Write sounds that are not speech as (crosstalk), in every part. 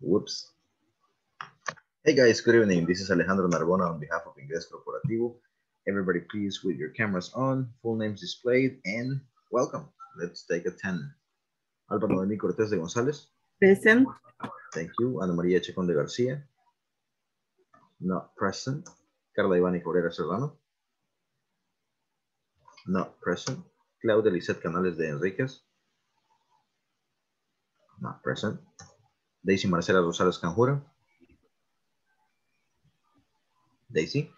Whoops. Hey guys, good evening. This is Alejandro Narbona on behalf of Ingles Corporativo. Everybody please with your cameras on, full names displayed, and welcome. Let's take a 10. Alba Noemí Cortés de González. Present. Thank you. Ana María Chacón de García. Not present. Carla Ivania Cabrera Serrano. Not present. Claudia Lisette Canales de Enríquez. Not present. Daisy Marcela Rosales Canjura. Daisy.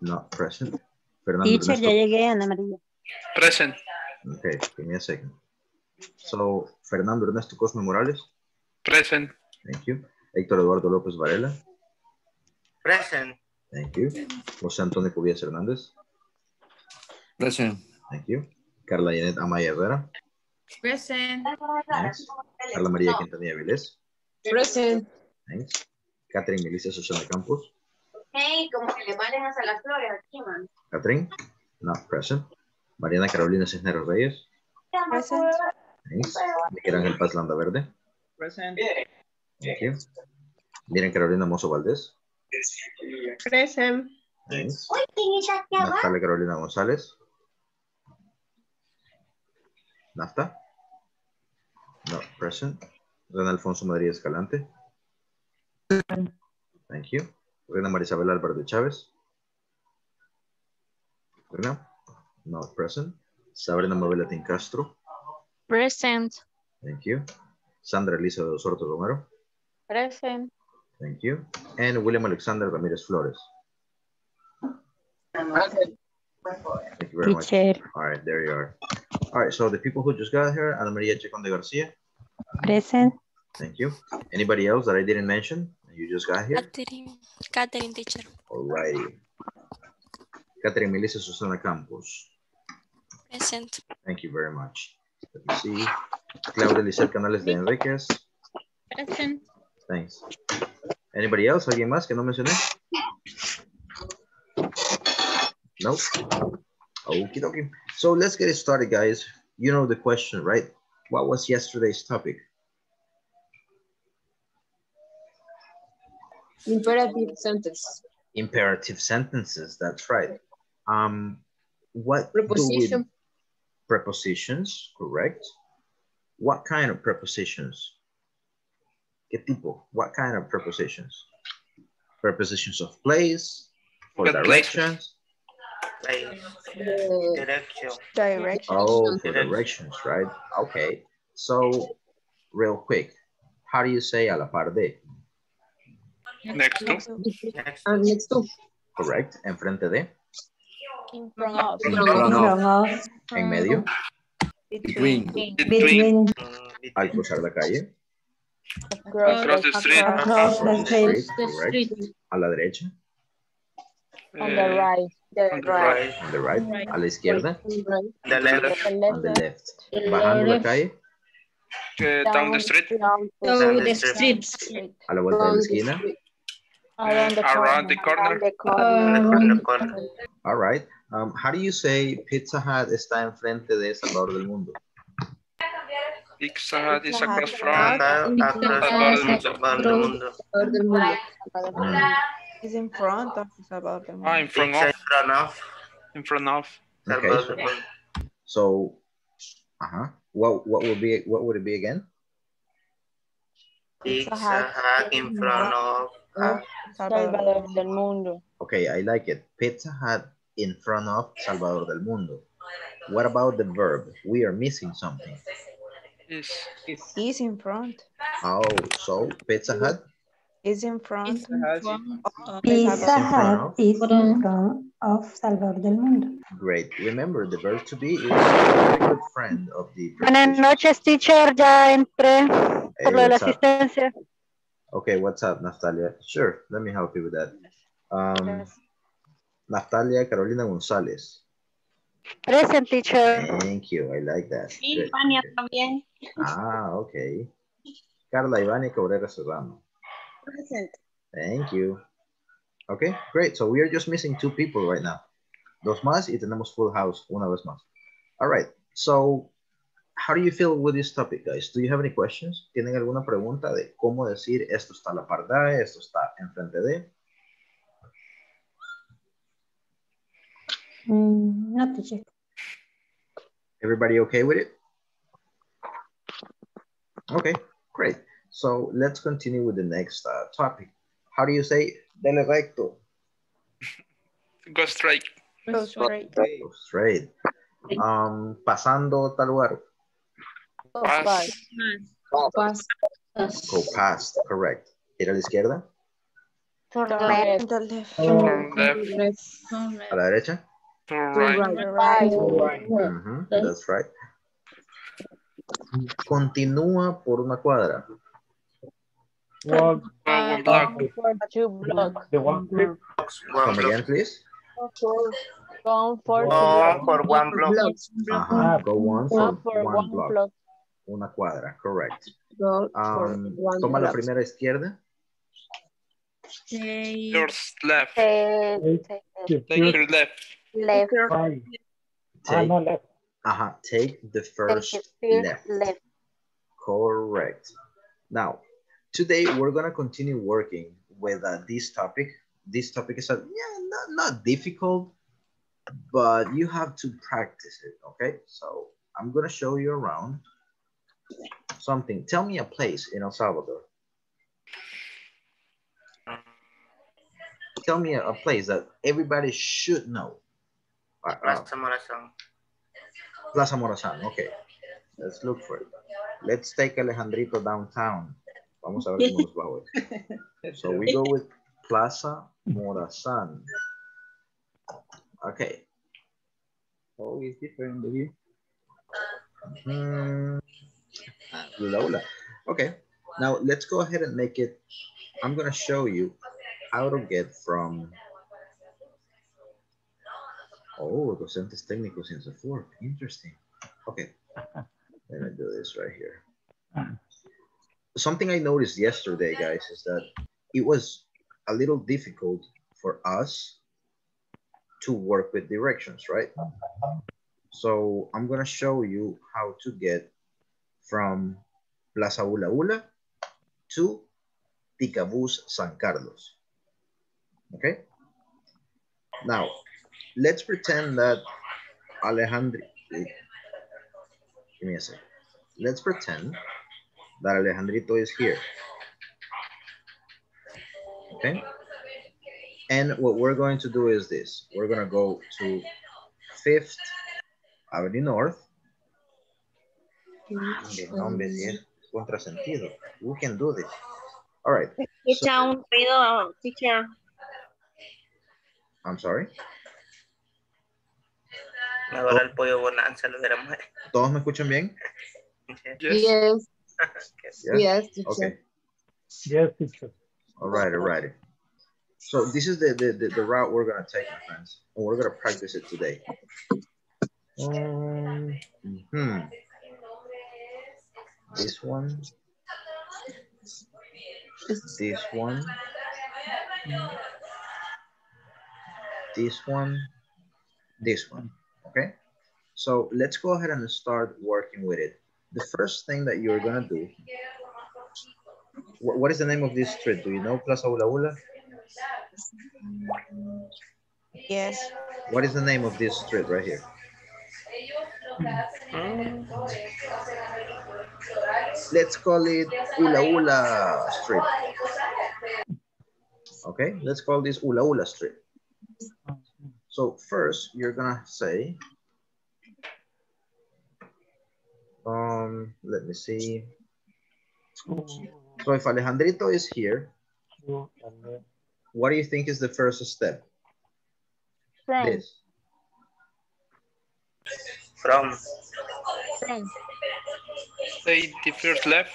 Not present. Fernando Teacher, Ernesto- ya llegué, Ana María. Present. Okay, give me a second. So, Fernando Ernesto Cosme Morales. Present. Thank you. Héctor Eduardo López Varela. Present. Thank you. José Antonio Cubillas Hernández. Present. Thank you. Carla Janet Amaya Herrera. Present. Thanks. Carla María Quintanilla Vilés. Present. Thanks. Catherine Melissa Susana Campos. Hey, como que le valen hasta las flores aquí, man. Catherine. Not present. Mariana Carolina Cisneros Reyes. Present. Thanks. Miguel Ángel Paz Landa Verde. Present. Thank you. Miren Carolina Mozo Valdés. Present. Thanks. Uy, ¿quién es aquí abajo? Natalia Carolina González. Nafta. No, present. René Alfonso Madrid Escalante. Thank you. Reina Marisabel Álvarez de Chávez. Reina. Not present. Sabrina Mabel Tin Castro. Present. Thank you. Sandra Elisa de Osorto Romero. Present. Thank you. And William Alexander Ramírez Flores. Thank you very much. All right, there you are. All right, so the people who just got here, Ana Maria Chacon de Garcia. Present. Thank you. Anybody else that I didn't mention? You just got here? Catherine, Catherine teacher. All righty. Catherine Melissa Susana Campos. Present. Thank you very much. Let me see. Claudia Lisette Canales de Enriquez. Present. Thanks. Anybody else? ¿Alguien más que no mencioné? Nope. Okie dokie. So let's get it started, guys. You know the question, right? What was yesterday's topic? Imperative sentence. Imperative sentences. That's right. Um, what do we- Preposition. prepositions, correct? What kind of prepositions? ¿Qué tipo? What kind of prepositions? Prepositions of place, for What places? directions. Place. Direction. Oh, directions, right? Okay. So, real quick, how do you say a la par de? Next to. Next. And next to. Correct. Enfrente de, In front of. In front of. en medio, Between. Between. Al cruzar la calle, Across the street. across the street, The correct. street. A la derecha, eh, right. The on the right. on the right, a la izquierda, The left. on the left. Bajando la calle, eh, down the street. Down the street. a la vuelta de la esquina. eh, around the corner. Around the corner. All right. Um, how do you say Pizza Hut está enfrente de Salvador del Mundo? Pizza Hut is across from. Acá, across Salvador del the Mundo. Mundo. Is in front of Salvador del Ah, Mundo. in front Pizza of. in front of. In front of. okay. So, so uh-huh. What what would be what would it be again? Pizza Hut in front of. Of Salvador del Mundo. Okay, I like it. Pizza Hut in front of Salvador del Mundo. What about the verb? We are missing something. Is. Is in front. Oh, so Pizza Hut Is in front. of in Pizza Hut is in front of Salvador del Mundo. Great. Remember, the verb to be is a very good friend of the Buenas preposition. noches, teacher. Ya entré Hey, por lo de la asistencia. Okay, what's up, Natalia? Sure, let me help you with that. Um, Natalia Carolina González. Present, teacher. Thank you, I like that. Sí, Good, Fania good. también. Ah, okay. Carla Ivania Cabrera Serrano. Present. Thank you. Okay, great. So we are just missing two people right now. Dos más y tenemos full house una vez más. All right. So how do you feel with this topic, guys? Do you have any questions? ¿Tienen alguna pregunta de cómo decir esto está a la par de, esto está enfrente de? Mm, no, teacher. Everybody okay with it? Okay, great. So let's continue with the next uh, topic. How do you say dele recto? Go straight. Go straight. Go straight. Um, pasando tal lugar. Go. Pass. Go past, correct. Ir a la izquierda, left. to left. Left. Left. a la derecha. To right. right. Right. That's right. Continúa por una cuadra. One, one block. For two blocks. One Come block. again, please. Go for two Go blocks. for one block. Ajá, Go one for Go for one one block. block. Una cuadra, correct. Go for Um, one toma la block. primera izquierda. Yours left. Take, take Take your left. left. Take, ajá, take the first Take left. left. Correct. Now, today we're gonna continue working with uh, this topic. This topic is, uh, yeah, not, not difficult, but you have to practice it, okay? So I'm gonna show you around something. Tell me a place in El Salvador. Tell me a, a place that everybody should know. Uh, Plaza Morazán. Plaza Morazán, okay. Let's look for it. Let's take Alejandrito downtown. Vamos a ver cómo nos va hoy. (laughs) So we go with Plaza Morazán. Okay. Oh, it's different the view. Mm, Lula, Lula. Okay. Now let's go ahead and make it. I'm gonna show you how to get from. Oh, docentes técnicos INSAFORP. Interesting. Okay. Let me do this right here. Something I noticed yesterday, guys, is that it was a little difficult for us to work with directions, right? So I'm gonna show you how to get from Plaza Ula Ula to Ticabús San Carlos. Okay? Now, let's pretend that Alejandro, give me a second. Let's pretend that Alejandrito is here. Okay? And what we're going to do is this. We're gonna go to Fifth Avenue North. Hombre, no, hombre, sí es contrasentido. We can do this. All right. So- Escucha un ruido, um, teacher. I'm sorry. Ahora el pollo bonanza lo hubiéramos hecho. ¿Todos me escuchan bien? Yes. Yeah? (laughs) Yes, teacher. Okay. Yes, teacher. All right, all right. So this is the, the, the, the route we're gonna take, my friends. And we're gonna practice it today. Um, hmm. This one. This one. This one. This one. Okay. So let's go ahead and start working with it. The first thing that you're gonna do. What, what is the name of this street? Do you know Plaza Ula Ula? Yes. What is the name of this street right here? Let's call it Ula Ula Street. Okay, let's call this Ula Ula Street. So first, you're gonna say, um, let me see. So if Alejandrito is here, what do you think is the first step? From. This. From. From. Take the first left.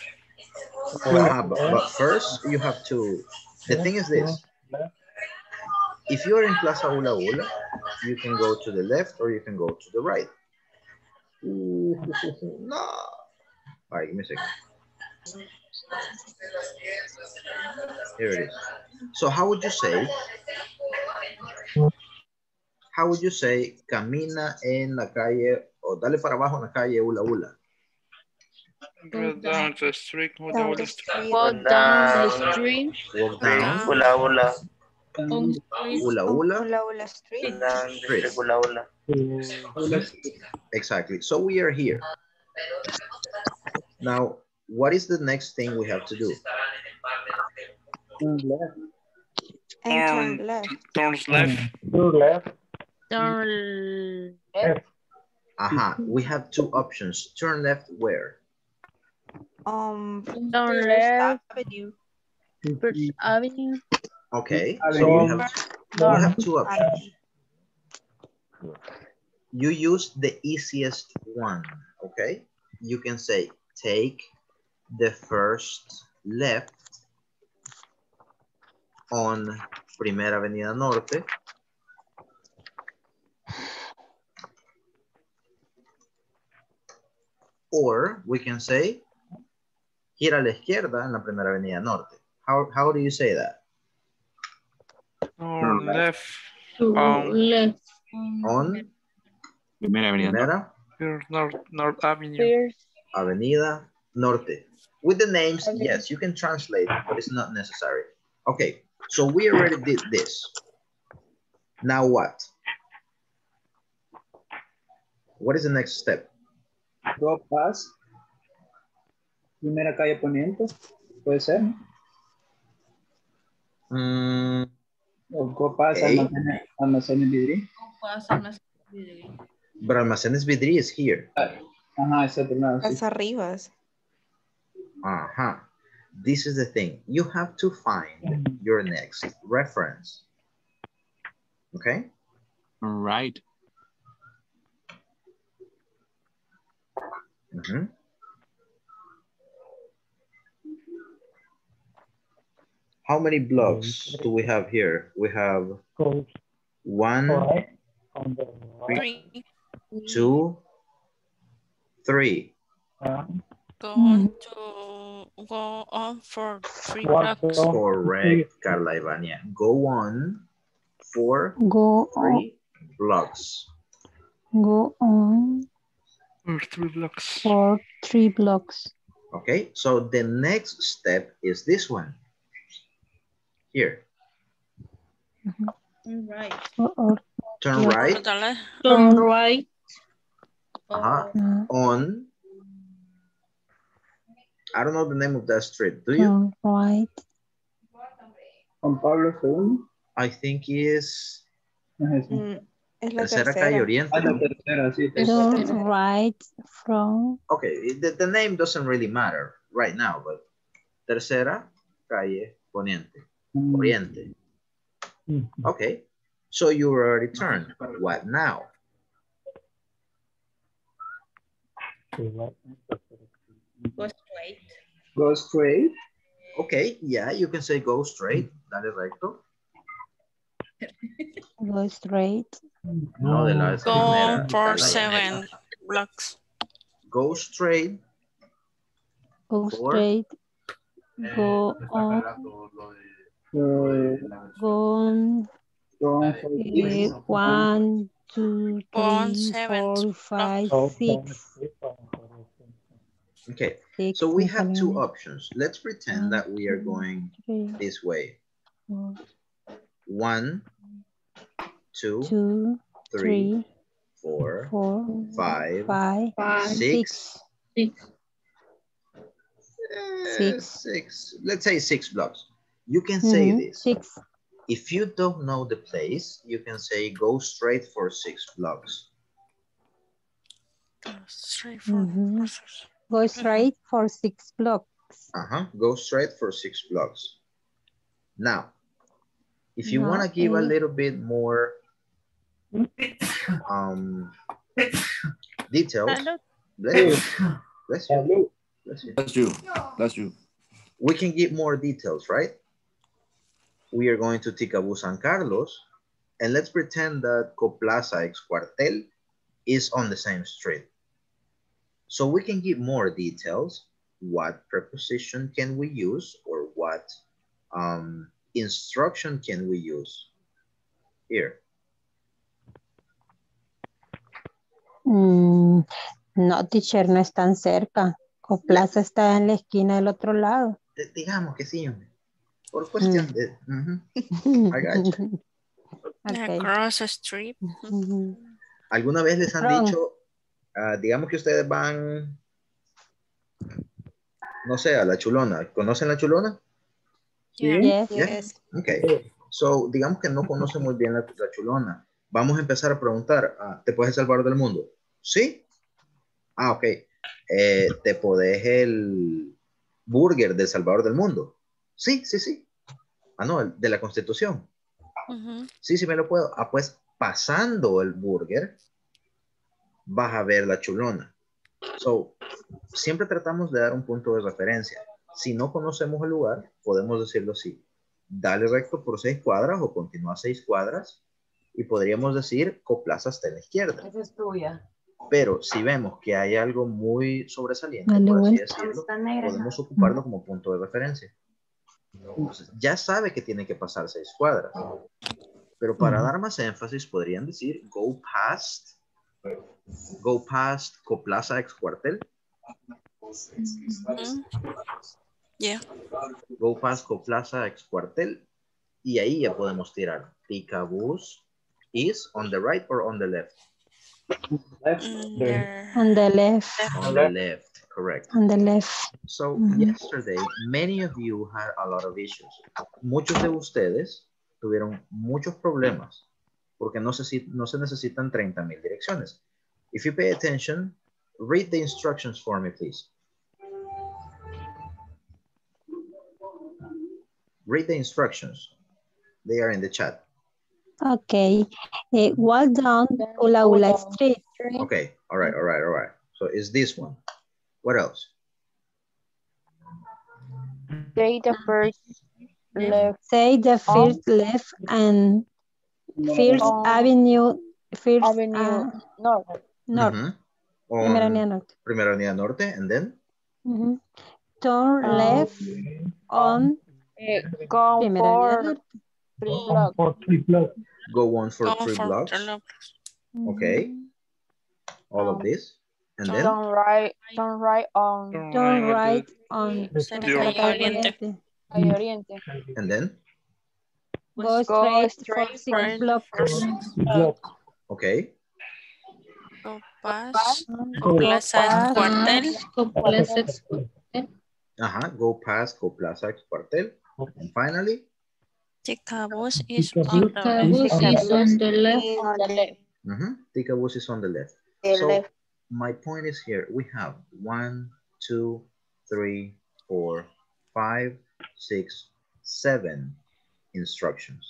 Uh, but, but first, you have to. The thing is this: if you're in Plaza Ula Ula, you can go to the left or you can go to the right. No. All right, give me a second. Here it is. So how would you say? How would you say camina en la calle o dale para abajo en la calle Ula Ula? Go down the street. Go Down down the street. Walk down the street. Walk down. Ula ula. On street. Ula ula. Ula Ula Street. Down the street. Ula ula. Exactly. So we are here. Now, what is the next thing we have to do? Turn left. Turn Turn. left. Turns left. Turn left. Turn Left. Aha, we have two options. Turn left where? Um, Turn left. Avenue. First Avenue. Okay, so So- we have, we have two options. You use the easiest one, okay? You can say, take the first left on Primera Avenida Norte. Or we can say, gira a la izquierda en la Primera Avenida Norte. How, how do you say that? Turn left. To Um, left. On Primera avenida. Primera North, North Avenue. First. Avenida Norte. With the names, Okay. yes, you can translate, but it's not necessary. Okay, so we already did this. Now what? What is the next step? Go past. Primera calle poniente. Puede ser. Mm, O go past Ok. Almacenes, almacenes vidrio. but Almacenes Vidri is here. Ajá, ese otro lado. sí. Las arribas. Uh-huh. This is the thing. You have to find your next reference. Okay? Right. Mhm. How many blocks do we have here? We have Go one, right. On the right. Three. two, three. Go on to go on for three blocks. two, Correct, Carla Ivania. Go on for Go on, three blocks. go on for three blocks. for three blocks. Okay, so the next step is this one. Here, Right. Or, or, turn Yeah. right To the left. Turn right. uh-huh, uh, on. I don't know the name of that street. Do you? turn right. Juan Pablo II. I think is No es. Mm, es la Tercera Calle. Oriente. Ah, la tercera, sí. Turn right from Okay, the, the name doesn't really matter right now, but Tercera Calle Poniente, Mm, Oriente. Mm. Okay, so you already turned. What now? Go straight. Go straight. Okay, yeah, you can say go straight. Dale recto. (laughs) go straight. No, de la Go on primera, for Carla seven Ivania. blocks. Go straight. Go straight. Go on, Uh, go on. go on for six. one, two, Go on three, seven four, five, six. Okay, so we have two options. Let's pretend that we are going this way. four, One, two, two, three, three, four, four, five, five, Five. six, Six. Six. six. Let's say six blocks. You can say Mhm, this. Six. If you don't know the place, you can say go straight for six blocks. Go straight for Mhm. Go straight for six blocks. Uh-huh. Go straight for six blocks. Now, if you want to Now, give a little bit more (coughs) um, details, Hello. bless you. Bless you. Salud. Bless you. That's you. That's you. We can give more details, right? We are going to Ticabú San Carlos, and let's pretend that Coplaza ex Cuartel is on the same street. So we can give more details. What preposition can we use or what um, instruction can we use? Here. Mm, no, teacher, no están cerca. Coplaza está en la esquina del otro lado. Digamos que sí, hombre. Por cuestión de... ujú. I got you. Ok. Across the street. ¿Alguna vez les han Wrong. dicho, ah, digamos que ustedes van, no sé, a la chulona? ¿Conocen la chulona? Yeah. Yes. Yes. Ok. So, digamos que no conocen muy bien la, la chulona. Vamos a empezar a preguntar, ah, ¿te puedes salvar del mundo? ¿Sí? Ah, ok. Eh, ¿Te podés el burger del Salvador del Mundo? Sí, sí, sí. Ah, no, el de la Constitución. Sí, sí me lo puedo. Ah, pues pasando el burger, vas a ver la chulona. So, siempre tratamos de dar un punto de referencia. Si no conocemos el lugar, podemos decirlo así. Dale recto por seis cuadras o continúa seis cuadras y podríamos decir Coplaza en la izquierda. Esa es tuya. Pero si vemos que hay algo muy sobresaliente, Dale por así decirlo, podemos ocuparlo como punto de referencia. Entonces, ya sabe que tiene que pasar seis cuadras. Pero para dar más énfasis, podrían decir go past, go past Coplaza ex cuartel. Yeah. go past Coplaza ex cuartel, y ahí ya podemos tirar. Ticabús is on the right or on the left? Mm. On the left. On the left, correct. On the left. So Mhm. yesterday, many of you had a lot of issues. Muchos de ustedes tuvieron muchos problemas porque no se, no se necesitan 30 mil direcciones. If you pay attention, read the instructions for me, please. Read the instructions. They are in the chat. Okay. Eh, walk down Ula Ula Street. Okay, all right, all right, all right. So it's this one. What else? Take the first left Say the first left and First on Avenue. First Avenue ah, North. North. Mhm. Primera On Avenida Norte. Primera Avenida Norte, and then? Ujú. Turn Um, left on Eh, Go Primera Avenida for three blocks. For three blocks. Go one for Go three for blocks. the left. Okay. All of Um, this. And then? Turn right, turn right on Turn right on Santa Dios. Calle Oriente. Oriente. Calle Oriente. And then? Go Go straight for straight six right. blocks. Block. Okay. Go past. Go Plaza past. Cuartel. Uh-huh. Go past Go Plaza Ex Cuartel. And finally? Ticabús is Ticabús on the left. is on the left. On the left. Ticabús is on the left. The So left. My point is here. We have one, two, three, four, five, six, seven instructions.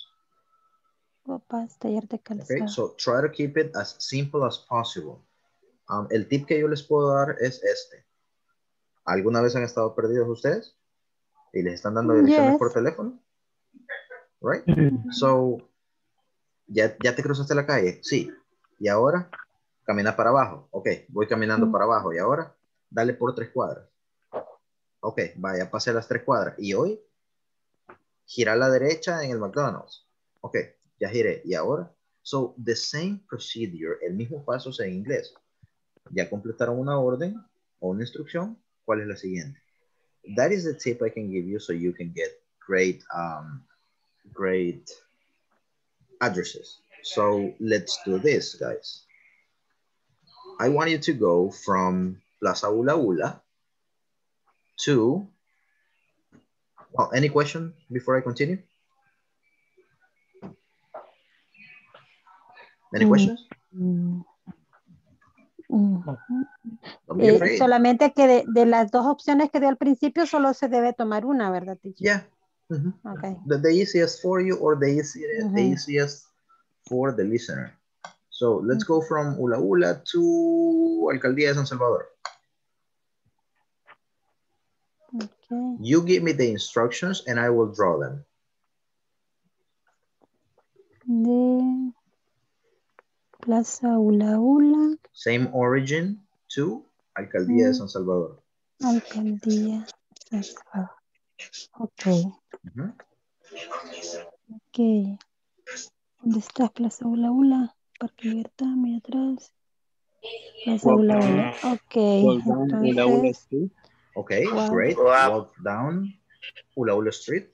De Okay, so try to keep it as simple as possible. Um, el tip que yo les puedo dar es este. ¿Alguna vez han estado perdidos ustedes? ¿Y les están dando direcciones Yes. por teléfono? Right? So, ¿ya, ¿ya te cruzaste la calle? Sí. ¿Y ahora? Camina para abajo. Ok, voy caminando para abajo. ¿Y ahora? Dale por tres cuadras. Ok, vaya, pase las tres cuadras. ¿Y hoy? Gira a la derecha en el McDonald's. Ok, ya giré. ¿Y ahora? So, the same procedure, el mismo paso es en inglés. Ya completaron una orden o una instrucción. ¿Cuál es la siguiente? That is the tip I can give you so you can get great, um, great addresses. So let's do this, guys. I want you to go from Plaza Ula Ula to, well, any question before I continue? Any Mm. questions? Mm. Mm. Eh, solamente que de, de las dos opciones que dio al principio solo se debe tomar una, ¿verdad, teacher? Yeah. Mhm. Okay. The, the easiest for you or the easiest, the Mhm. easiest for the listener. So let's go from Ula Ula to Alcaldía de San Salvador. Okay. You give me the instructions and I will draw them. De Plaza Ula Ula, Same origin to Alcaldía de Mm. San Salvador. Alcaldía San Salvador. Ok, Ujú. ok. ¿Dónde está Plaza Ula Ula? Parque Libertad, muy atrás. Plaza Ula Ula. Ok, Go down Ula Ula entonces Street. Okay, Wow. great. Go up. Walk down Ula Ula Street.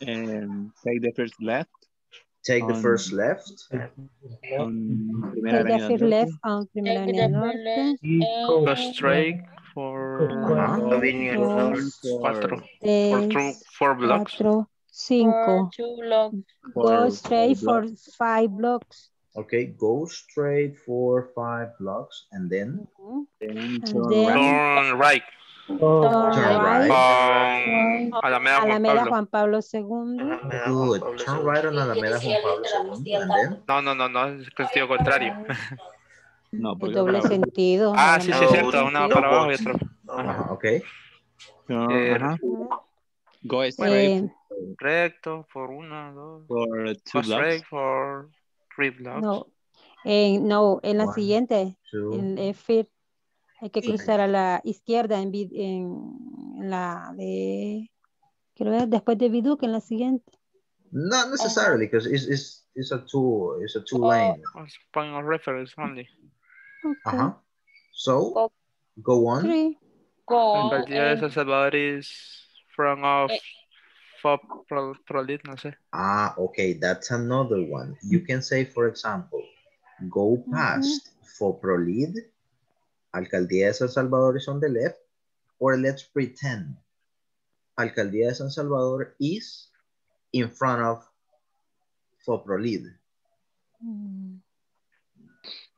And take the first left Take the On- first left. on Primera Take the Avenida first Norte. left on Primera Take the Avenida first Norte. left Cinco, Go straight for Ajá. Avenue Dos, North. cuatro, for two, tres, four blocks. cuatro, for cinco. two blocks. Go For straight five for blocks. five blocks. Okay, go straight for five blocks and then. Then And turn then- right. Turn right. oh, turn right. Um, Alameda Juan Pablo. Juan Pablo II. Alameda Juan Good. Pablo Turn II. right on Alameda Juan Pablo II and then No, no, no, no, es sentido contrario. No, porque doble otra vez. sentido. Ah, sí, sí, cierto. doble Una sentido. para abajo y otra. No, Ajá, okay. Turn, Eh. Go straight Eh, Recto por una, dos. for two Go straight blocks. for three blocks. no, en, no, en la One, siguiente, Two. en el fir- hay que cruzar a la izquierda en, en, en la de, quiero ver, después de Viduc, en la siguiente. Not necessarily because it's, it's, it's a two it's a two Oh. lane. Point of reference only. Okay. Uh-huh. So Go. go on. Three. Go En on Valdivia and San Salvador is front of Eh. Fop Pro- Prolit, no sé. Ah, okay, that's another one. You can say, for example, go past for Prolid, Alcaldía de San Salvador is on the left, or let's pretend Alcaldía de San Salvador is in front of Foprolid, Mm,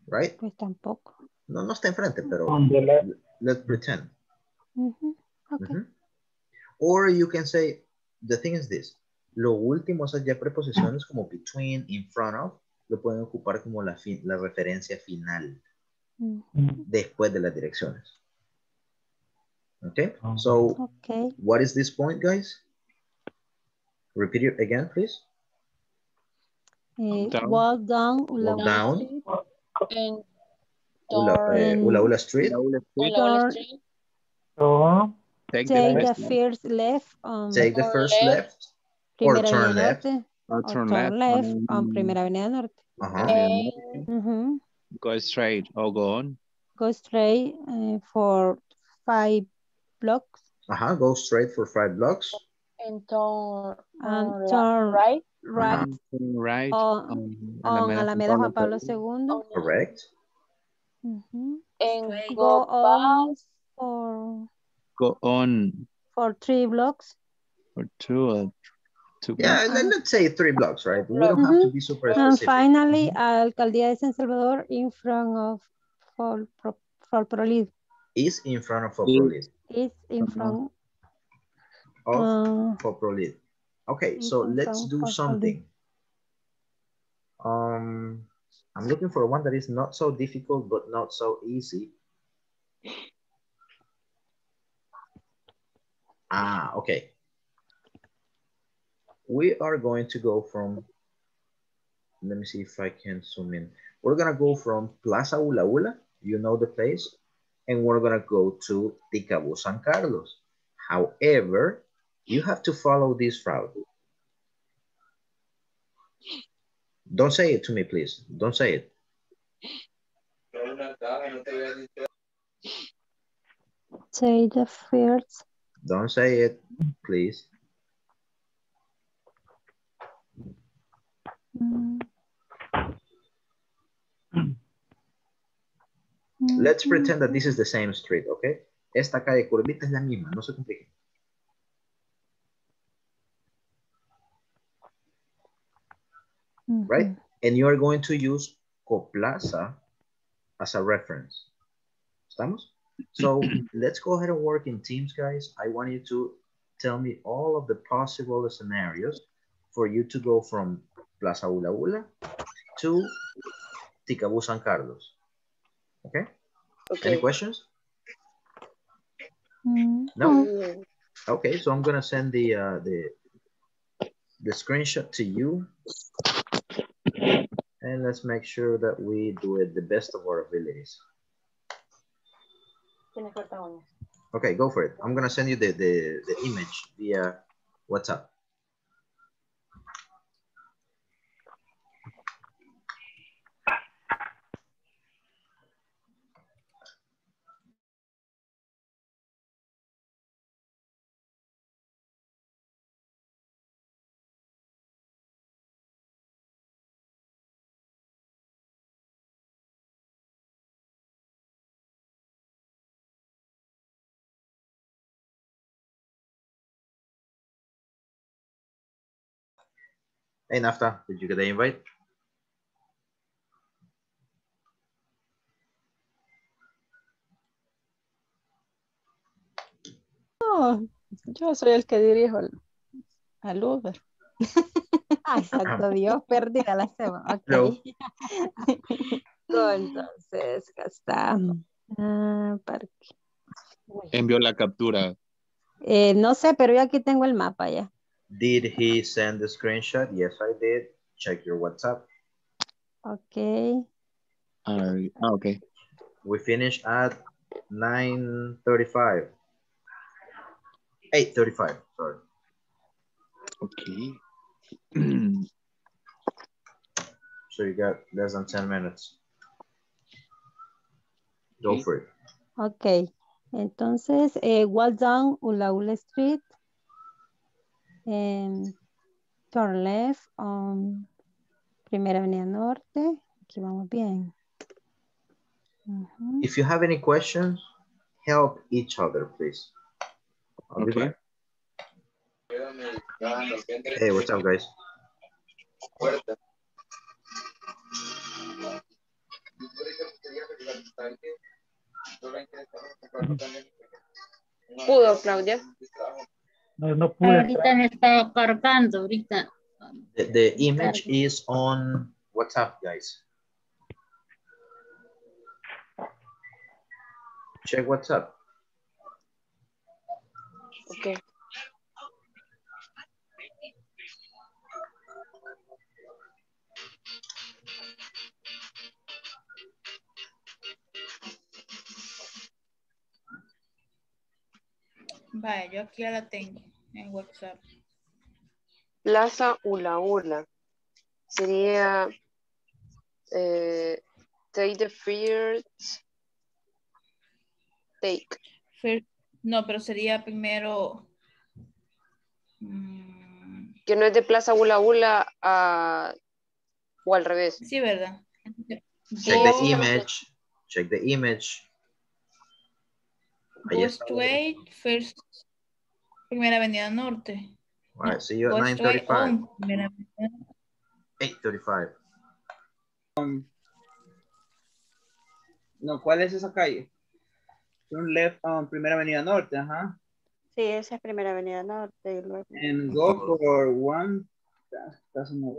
right? Pues tampoco. No, no está enfrente, pero on the left. let's pretend. Ujú, ok. Ujú. Or you can say, the thing is this, lo último, esas ya preposiciones como between, in front of, lo pueden ocupar como la, fin- la referencia final Mm, después de las direcciones. Okay, so Ok. what is this point, guys? Repeat it again, please. Eh, Down. walk down. Ula Walk Ula down. Street. and Ula, eh, Ula Ula Street. Ula Ula. Street. So, Take the Take the first left. first left on Take the first left. left. or Primera turn Avenida left. Norte. Or Or turn turn left. left on Primera Avenida Norte. Uh-huh. And Ujú. Go straight or go on. Go straight eh, for five blocks Uh-huh. Go straight for five blocks. and turn and turn right right And turn right on, on on Alameda Juan Pablo II. II. Correct. Ujú. and go Go on for, Go on for three blocks. for two or two Yeah, blocks. let, let's say three blocks, right? We don't have to be super specific. And specific. finally, Alcaldía de San Salvador in front of for, for, for Prolid. Is in front of Foprolid. Is in front Of uh, Foprolid. Okay, so let's do something. Um, I'm looking for one that is not so difficult, but not so easy. Ah, okay. We are going to go from, let me see if I can zoom in. We're gonna go from Plaza Ula Ula, you know the place, and we're gonna go to Ticabú San Carlos. However, you have to follow this route. Don't say it to me, please. Don't say it. say the first. Don't say it, please. mm, Let's pretend that this is the same street, okay? Esta calle curvita es la misma, no se complique. right? And you are going to use Coplaza as a reference. ¿Estamos? So (clears throat) let's go ahead and work in teams, guys. I want you to tell me all of the possible scenarios for you to go from Plaza Ula Ula to Ticabú San Carlos. Okay? okay. Any questions? Mm, No? Okay, so I'm gonna send the uh, the the screenshot to you, and let's make sure that we do it the best of our abilities. Okay, go for it. I'm gonna send you the the, the image via WhatsApp. Hey, Nafta, did you get the invite? No, yo soy el que dirijo al, al Uber. (laughs) Ah, exacto, Dios, (laughs) perdida la semana. Ok. No. No, (laughs) Entonces, acá está. Ah, parque. Envió la captura. Eh, no sé, pero yo aquí tengo el mapa ya. Did he send the screenshot? Yes, I did. Check your WhatsApp. Ok. Ah, ah, ok. We finish at 9.35. 8.35, sorry. Ok. (clears throat) So you got less than 10 minutes. Go for it. Ok. Entonces, eh, walk down Ulaula Street. Em, turn left on Primera Avenida Norte. Aquí vamos bien. If you have any questions, help each other, please. Okay. Hey, what's up, guys? Pudo, Claudia. No, no pude. Ahorita me estaba cargando, ahorita. The, the image is on WhatsApp, guys. Check WhatsApp. Ok. Vaya, yo aquí ya la tengo en WhatsApp. Plaza Ula Ula. Sería eh, take the first take. No, pero sería primero. mm, Que no es de Plaza Ula Ula a, o al revés. sí, ¿verdad? Check the image. Check the image. Straight, first, Primera Avenida Norte. All right, see you at straight 9.35. on Primera Avenida 8.35. No, ¿cuál es esa calle? Turn left on Primera Avenida Norte, ajá. Sí, esa es Primera Avenida Norte. Y luego... And go for one. Doesn't.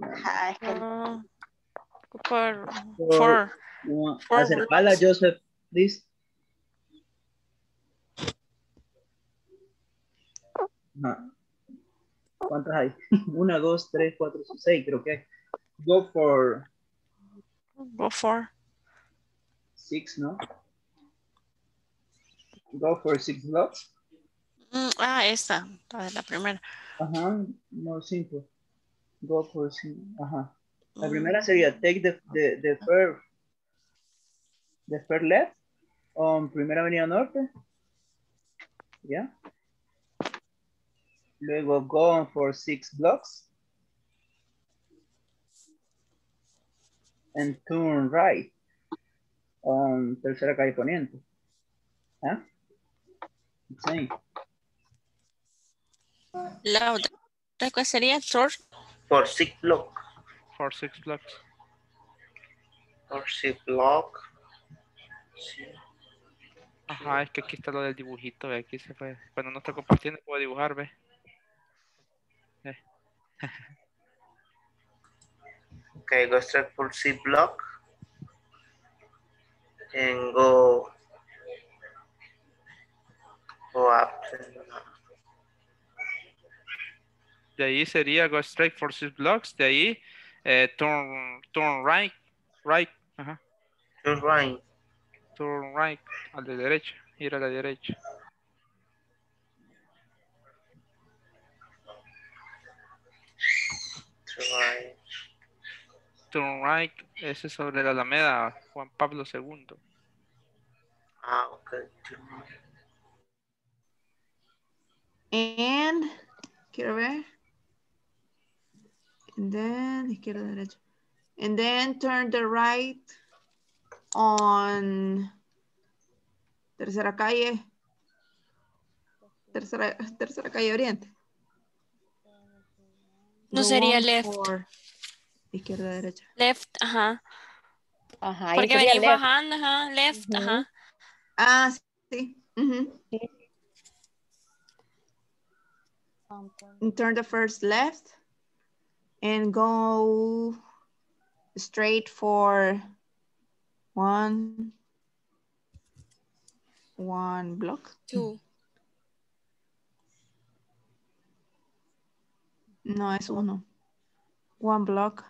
Ajá, es que Ah, por, For for, for. Joseph, please. Ajá. ¿Cuántas hay? (laughs) Una, dos, tres, cuatro, seis, creo que hay. Go for go for, six, ¿no? Go for six blocks. Mm, ah, esta, la de la primera. Ajá, more simple. Go for six, ajá. La Mm, primera sería take the, the, the first, the first left on Primera Avenida Norte. ¿Ya? Luego go on for six blocks. And turn right on Tercera Calle Poniente. ¿Ah? Sí. La otra, ¿cuál sería? Short, For six block. For six blocks. For six block. Sí. Ajá, es que aquí está lo del dibujito, ve, aquí se fue. Cuando no está compartiendo puedo dibujar, ve. Okay, go straight for six block. And go go up. De ahí sería go straight for six blocks. De ahí eh, turn, turn right, right, ajá, Turn right. turn right, al de derecha, ir a la derecha. Turn right. Turn right, ese es sobre la Alameda Juan Pablo II. Ah, right. And, quiero ver. And then, izquierda, derecha. And then turn the right on tercera calle. Tercera, tercera calle oriente. No Go sería left. Izquierda, derecha. Left, ajá. Ajá, ahí Porque sería venís left. bajando, ajá, left, Ujú. ajá. Ah, sí. ujú. And Turn the first left and go straight for one one block. Two. No, es uno. One block.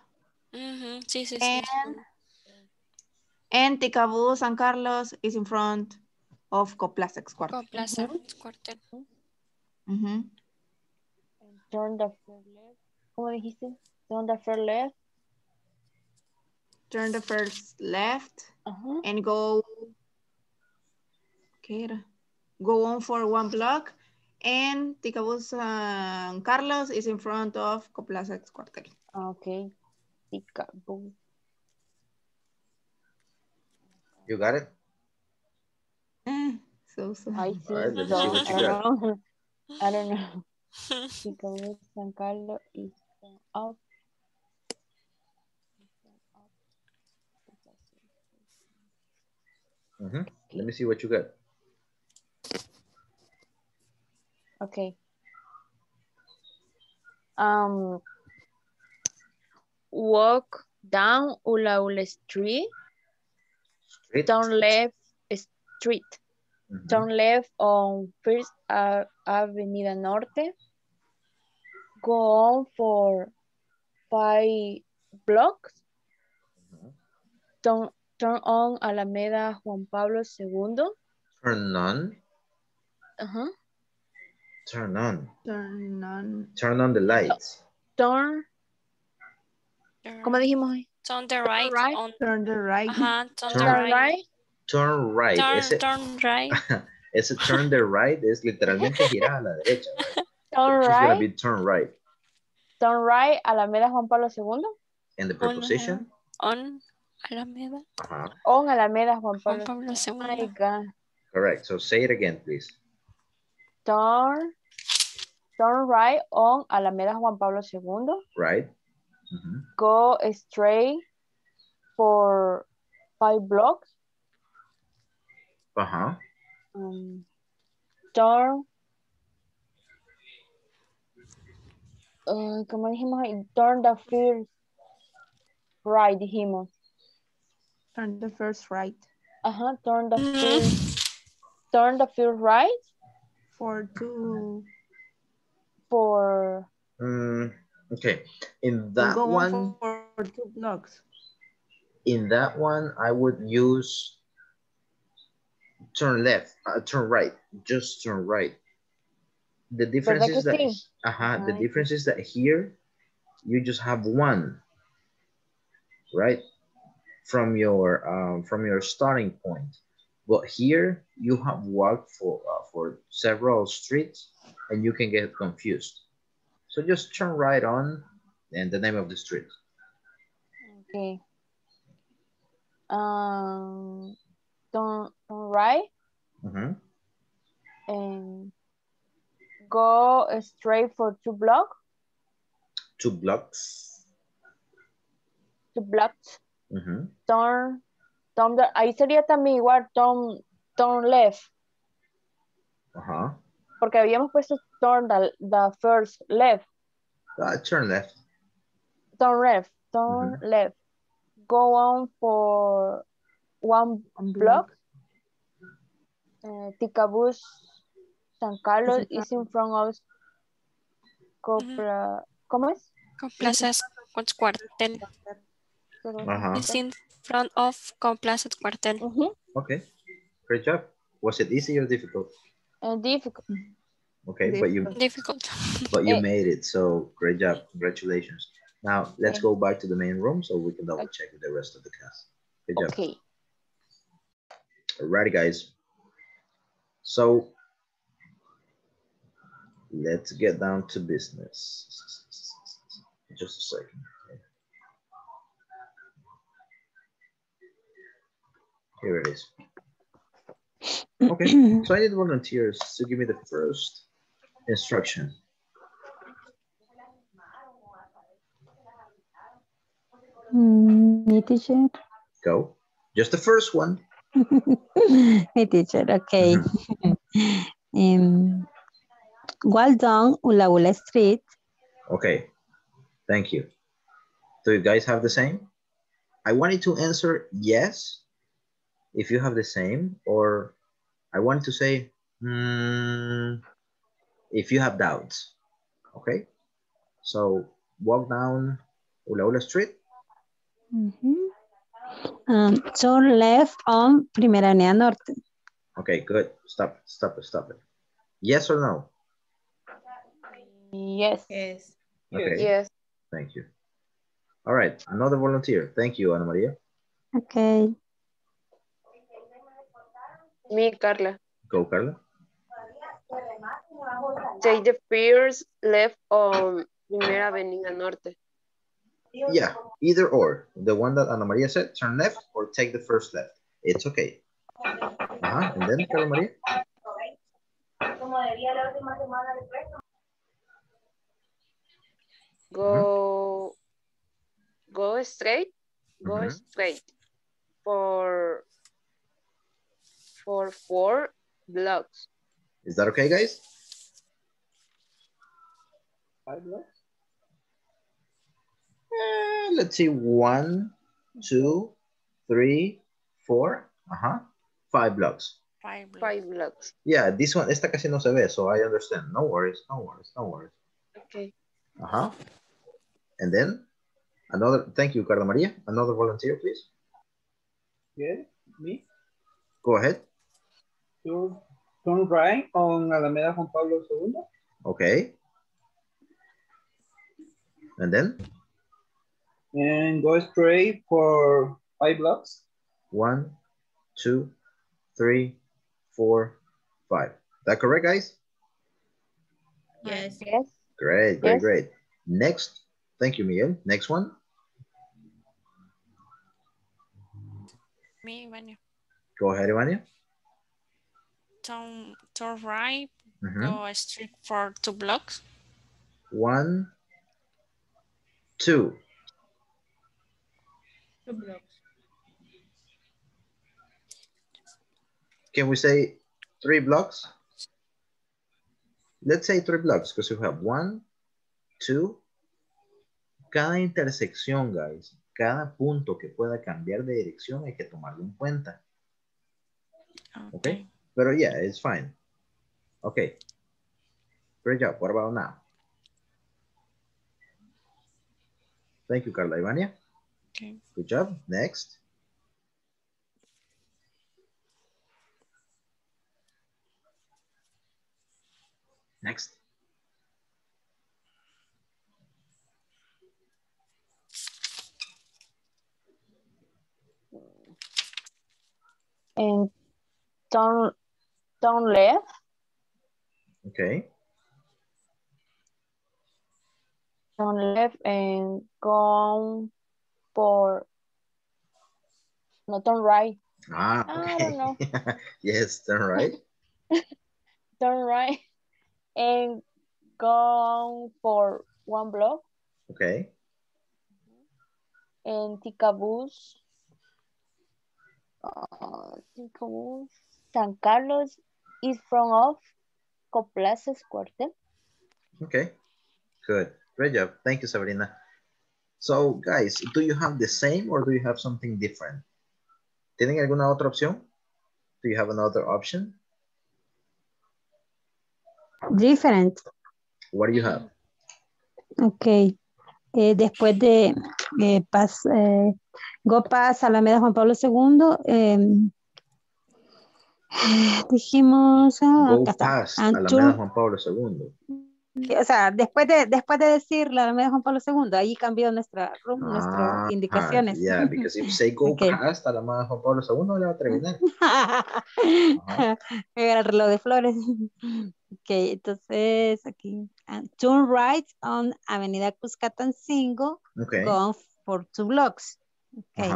Ujú, Sí, sí, sí. And, and Ticabú San Carlos is in front of Coplacex Cuarto. Con plaza, cuartel. Ujú. Turn the first left. ¿Cómo dijiste? Turn the first left. Turn the first left Ajá. and go. ¿Qué era? Go on for one block. And Ticabú San Carlos is in front of Coplacex Cuartel. Ah, Ok. Ticabú. You got it? Eh, so, so. Ay, sí. All right, let's see what you I got. don't know. I don't know. Ticabú San Carlos is up. Mhm. Let me see what you got. Okay. Um, walk down Ulaule Street. Street. Turn left street. Turn left on First Avenida Norte. Go on for five blocks. Turn, turn on Alameda Juan Pablo II. Turn on. Turn on. Turn on. Turn on the lights. Turn, ¿cómo dijimos ahí? Turn the right, right. on. Turn the right. Ajá, turn, Turn the right. right. Turn right. Turn, ese, turn right. (laughs) ese turn the right es literalmente girar a la derecha. (laughs) Right? Turn It's right. be turn right. Turn right, Alameda Juan Pablo II. And the On, preposition? On Alameda. Uh-huh. On Alameda Juan Juan Pablo Pablo Oh my II. God. Correct. So say it again, please. Turn, turn right on Alameda Juan Pablo II. Right? Mhm. Go straight for five blocks. Uh-huh. Um, turn, uh, como dijimos ahí, turn the first right, dijimos. Turn the first right. Ajá, turn the first, turn the first right For two. For, Mm, okay. In that go one, on for, for two blocks. in that one, I would use turn left, uh, turn right, just turn right. The difference is that, uh the difference is that here, you just have one, right? From your, um, from your starting point. But here, you have walked for, uh, for several streets and you can get confused. So just turn right on and the name of the street. okay. Um, turn, turn right Mm -hmm. and go straight for two blocks, Two blocks. two blocks. Mm -hmm. Turn, turn the, i ahí sería también igual turn, turn left, Uh-huh. Porque habíamos puesto turn the, the first left, Uh, turn left. turn left, turn left. Go on for one One block. Uh, Ticabús San Carlos is in front of Copra, ¿cómo es? Con plazas con cuartel. Uh-huh. It's in front of con plazas cuartel. Ujú. Okay. Great job. Was it easy or difficult? Uh, difficult. Okay, but you Difficult. (laughs) but you Eh. made it. So great job. Congratulations. Now let's Okay. go back to the main room so we can double check with the rest of the class. Good job. Okay. Alrighty, guys. So let's get down to business. Just a second. Here it is. Okay, (clears throat) so I need volunteers to give me the first instruction. Mm, Me teacher. Go. Just the first one. (laughs) Me teacher, okay. um, well done, Ula Ula Street. Okay. Thank you. Do you guys have the same? I wanted to answer yes if you have the same, or I want to say hmm, if you have doubts. Okay. So walk down Ula Ula Street. Mhm. Um, turn left on Primera Avenida Norte. Okay, good. Stop, stop it, stop it. Yes or no? Yes. Yes. Okay. Yes. Thank you. All right, another volunteer. Thank you, Ana Maria. Okay. Me, Carla. Go, Carla. Take the first left on Primera Avenida Norte. Yeah, either or. The one that Ana Maria said, turn left or take the first left. It's okay. Uh-huh. And then, Carla Maria? Go, go straight, go Mhm. straight for, for four blocks. Is that okay, guys? Five blocks? Eh, let's see. One, two, three, four. Uh-huh. Five blocks. Five blocks. Five blocks. Yeah, this one, esta casi no se ve, so I understand. No worries, no worries, no worries. Okay. Uh-huh. And then, another, thank you, Carla Maria. Another volunteer, please. Yeah, me. Go ahead. Turn, turn right on Alameda Juan Pablo II. Okay. And then, And go straight for five blocks. one, two, three, four, five. Is that correct, guys? Yes. Yes. Great, great, Yes. great. Next, thank you, Miguel. Next one. Me, Vania. Go ahead, Ivania. Turn, turn right, Mhm. go straight for two blocks. One, two. Two blocks. Can we say three blocks? Let's say three blocks because we have one, two. Cada intersección, guys, cada punto que pueda cambiar de dirección hay que tomarlo en cuenta. Okay? Pero yeah, it's fine. Okay. Great job. What about now? Thank you, Carla Ivania. Okay. Good job. Next. Next. And turn, turn left, Okay. turn left and go for, no, turn right. Ah, I okay. don't know. (laughs) yes, turn right. Turn right and go for one block Okay. and take a bus. Uh, take a bus. San Carlos is from of Coplazas Cuartel. Okay. Good. Great job. Thank you, Sabrina. So, guys, do you have the same or do you have something different? ¿Tienen alguna otra opción? Do you have another option? Different. What do you have? Ok. Eh, después de eh, pas, eh, Go Pass Alameda Juan Pablo II, (gasps) dijimos, ah, Go past Alameda turn- Juan Pablo II. que, o sea, después de, después de decir la Alameda Juan Pablo II, ahí cambió nuestra, ru- Ah, nuestras indicaciones. Yeah, because if say go Okay. past Alameda Juan Pablo II, le va a terminar. (laughs) Era el reloj de flores. (laughs) Ok, entonces aquí. and turn right on Avenida Cuscatancingo, Okay. going for two blocks. Okay.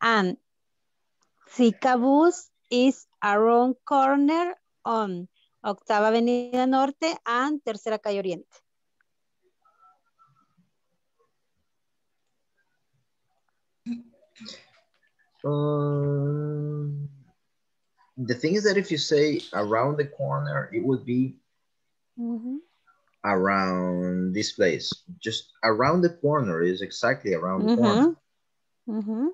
And Zika bus is around corner on Octava Avenida Norte and Tercera Calle Oriente. Um, the thing is that if you say around the corner, it would be Ujú. around this place. Just around the corner is exactly around the mm-hmm. corner. Ujú. Ujú.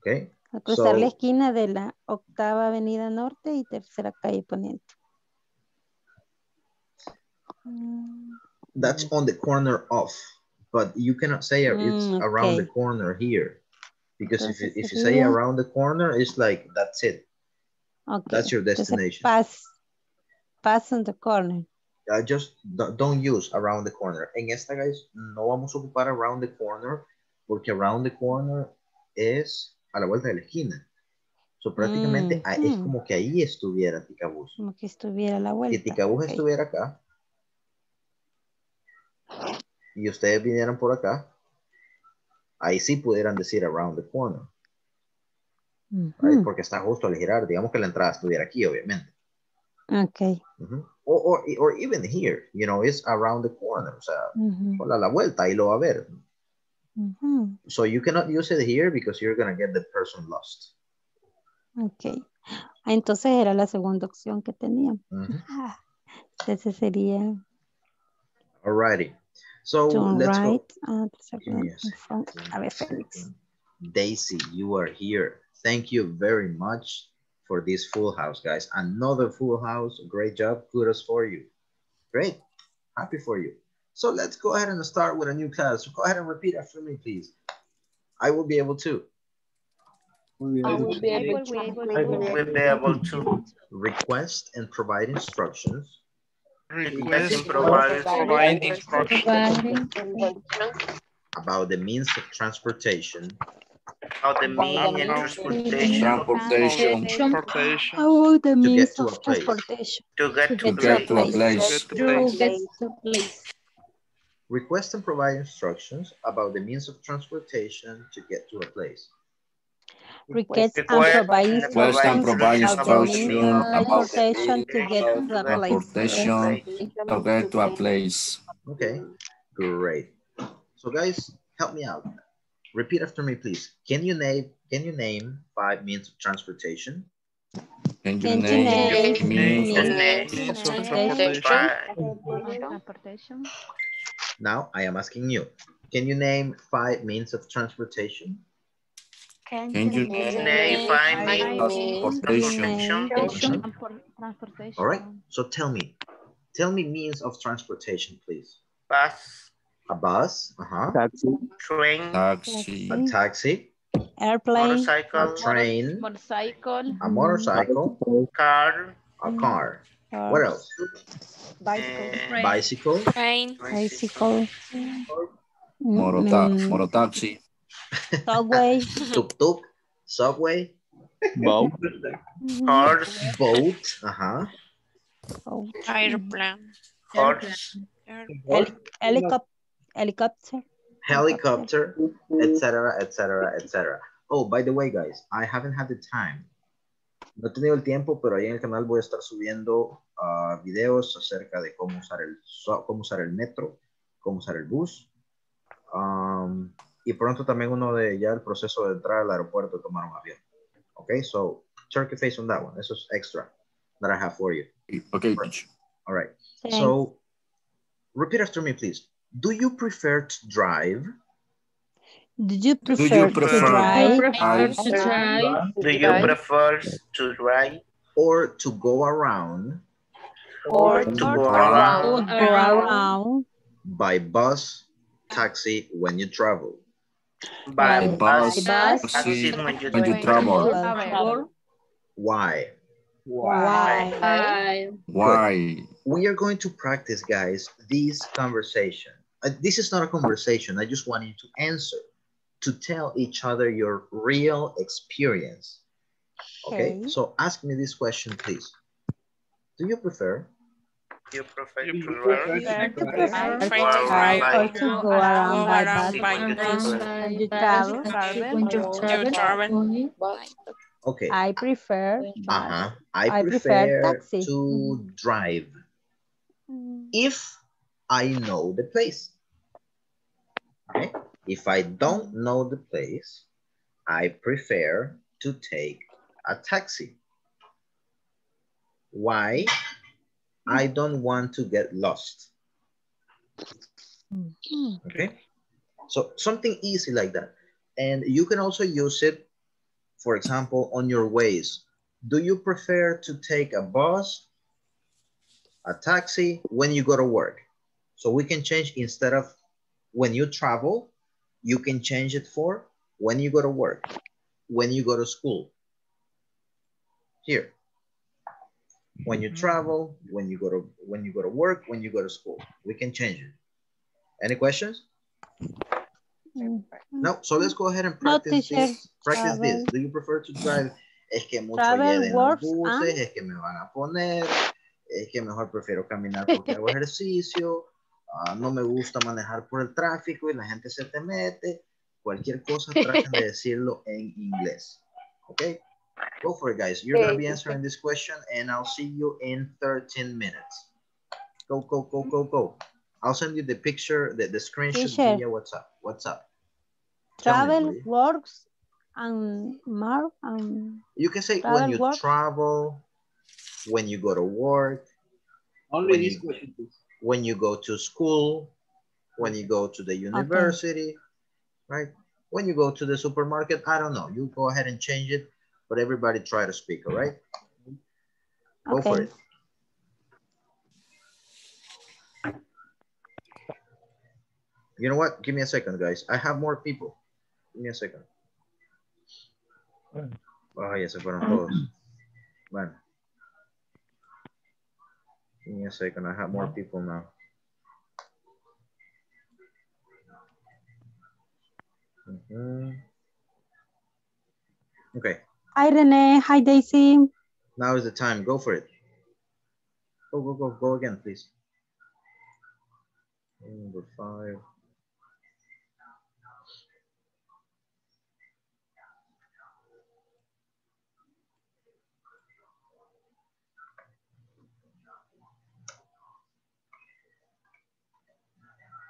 Okay. Al cruzar la esquina de la octava avenida norte y tercera calle poniente. Mm, That's on the corner of, but you cannot say it's Mm, around the okay. corner here. Because if you, if you say around the corner, it's like, that's it. ok. That's your Entonces, destination. pass, pass on the corner. Just do- don't use around the corner. En esta, guys, no vamos a ocupar around the corner porque around the corner es a la vuelta de la esquina. So, prácticamente ah, es Ujú. como que ahí estuviera Ticabús. Como que estuviera a la vuelta. Ticabús ok. estuviera acá y ustedes vinieran por acá, ahí sí pudieran decir around the corner, right? Ujú. porque está justo al girar. Digamos que la entrada estuviera aquí, obviamente. Ok. Ujú. Or, or, or even here, you know, it's around the corner. O sea, Ujú. hola, la vuelta, ahí lo va a ver. Ujú. So you cannot use it here because you're going to get the person lost. Ok. Ah, Entonces era la segunda opción que tenía. Ujú. (laughs) Ah, Ese sería Alrighty. So turn let's go. right. ah, Give a second. front. A ver, Félix. Daisy, you are here. Thank you very much for this full house, guys. Another full house. Great job. Kudos for you. Great. Happy for you. So let's go ahead and start with a new class. Go ahead and repeat after me, please. I will be able to I will be able to. I will be able to request and provide instructions Request and provide, provide provide instructions about the means of transportation how the means of transportation Transportation. transportation Oh, the to means get to a of place. transportation. to get To to get to a place. place. Get the place. Request and provide instructions about the means of transportation to get to a place. Request and Request provide and Request and provide instructions about the instruction means of about transportation to get to a place. transportation to get to a place. Okay, great. So guys, help me out. Repeat after me, please. Can you name can you name five means of transportation? Can you Can you name name means of means Means of transportation? Transportation. Transportation. Now I am asking you. Can you name five means of transportation? Can you Name five means of transportation? Mhm. All right. So tell me, tell me means of transportation, please. bus, A bus, uh-huh. Taxi. train, Taxi, A taxi, Airplane, a motorcycle, train, Motorcycle. a motorcycle, car, a car. Cars, What else? and Bicycle, Train. bicycle, morota mm, mototaxi, subway, (laughs) tuk-tuk, subway, Boat. mhm, horse, boat, uh-huh. oh, Airplane. horse, heli- helicop- helicopter, helicopter, etc., etc., etc. Oh, by the way, guys, I haven't had the time. No he tenido el tiempo, pero ahí en el canal voy a estar subiendo ah, videos acerca de cómo usar el cómo usar el metro, cómo usar el bus. Um, y pronto también uno de ya el proceso de entrar al aeropuerto y tomar un avión. Okay, so turkey face on that one. Eso es extra that I have for you. Okay, teacher. All right. Thanks. So repeat after me, please. Do you prefer to drive Do you Do prefer, you prefer to drive to drive do you prefer to drive or to go around or to to go go around around by bus, taxi when you travel? by by bus, bus, bus, taxi when you when you travel? travel? Why? Why? Why? Why? We are going to practice, guys, this conversation. Uh, this is not a conversation. I just want you to answer, to tell each other your real experience. Okay, Okay. so ask me this question, please. Do you prefer you prefer You to prefer- drive You prefer to Prefer to drive or to go around by bus when you travel? when you travel? When you You travel. Okay. I prefer bus. Uh-huh. I, I prefer, prefer taxi. to drive Mm, if I know the place. Okay. If I don't know the place, I prefer to take a taxi. Why? I don't want to get lost. Mm-hmm. Okay. So something easy like that. And you can also use it, for example, on your ways. Do you prefer to take a bus, a taxi when you go to work? So we can change instead of when you travel, you can change it for when you go to work, when you go to school. Here. When you mm-hmm. travel, when you go to when you go to work, when you go to school. We can change it. Any questions? Mm-hmm. No, so let's go ahead and practice teacher. this. Practice this. Do you prefer to drive? Es que mucho Travel, lleven los works, buses, and- es que me van a poner, es que mejor prefiero caminar porque hago (laughs) ejercicio, ah, no me gusta manejar por el tráfico y la gente se te mete. Cualquier cosa (laughs) traten de decirlo en inglés. Okay? Go for it, guys. You're going to be answering this question and I'll see you in 13 minutes. Go, go, go, go, go. I'll send you the picture, the, the screenshot Teacher. via WhatsApp. WhatsApp. Tell me, Travel, works, and mar, and You can say when you work. travel, when you go to work, Only When this you- question, please. When you go to school, when you go to the university, right? When you go to the supermarket, I don't know. You go ahead and change it, but everybody try to speak, all right? Go for it. You know what? Give me a second, guys. I have more people. Give me a second. Oh, ya se fueron todos. Bueno. Give me a second. I have more people now. Mhm. Okay. Hi, Renee. Hi, Daisy. Now is the time. Go for it. Go, go, go, go again, please. Number five.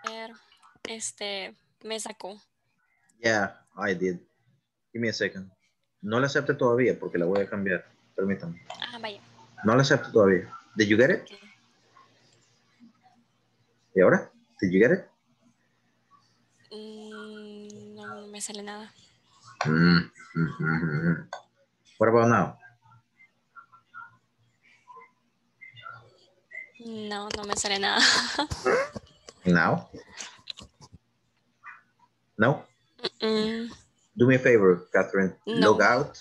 Ver, Este, me sacó. Yeah, I did. Give me a second. No la acepte todavía porque la voy a cambiar. Permítame. Ah, vaya. No la acepto todavía. Did you get it? ¿Y ahora? Did you get it? Mm, no, no me sale nada. Mm. What about now? No, no me sale nada. (laughs) Now? No? Mm, Do me a favor, Catherine. No. Log out,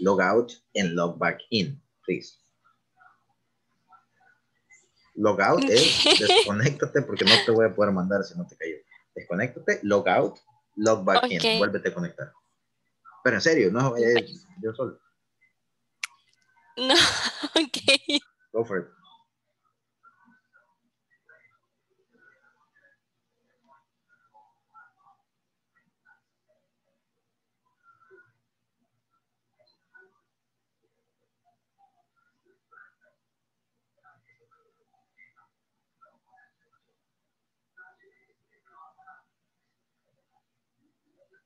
log out, and log back in, please. Log out es desconéctate porque no te voy a poder mandar si no te cayó. Desconéctate, log out, log back in. Vuélvete a conectar. Pero en serio, no es yo solo. no, (laughs) ok. Go for it.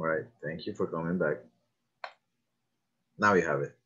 All right, thank you for coming back. Now you have it.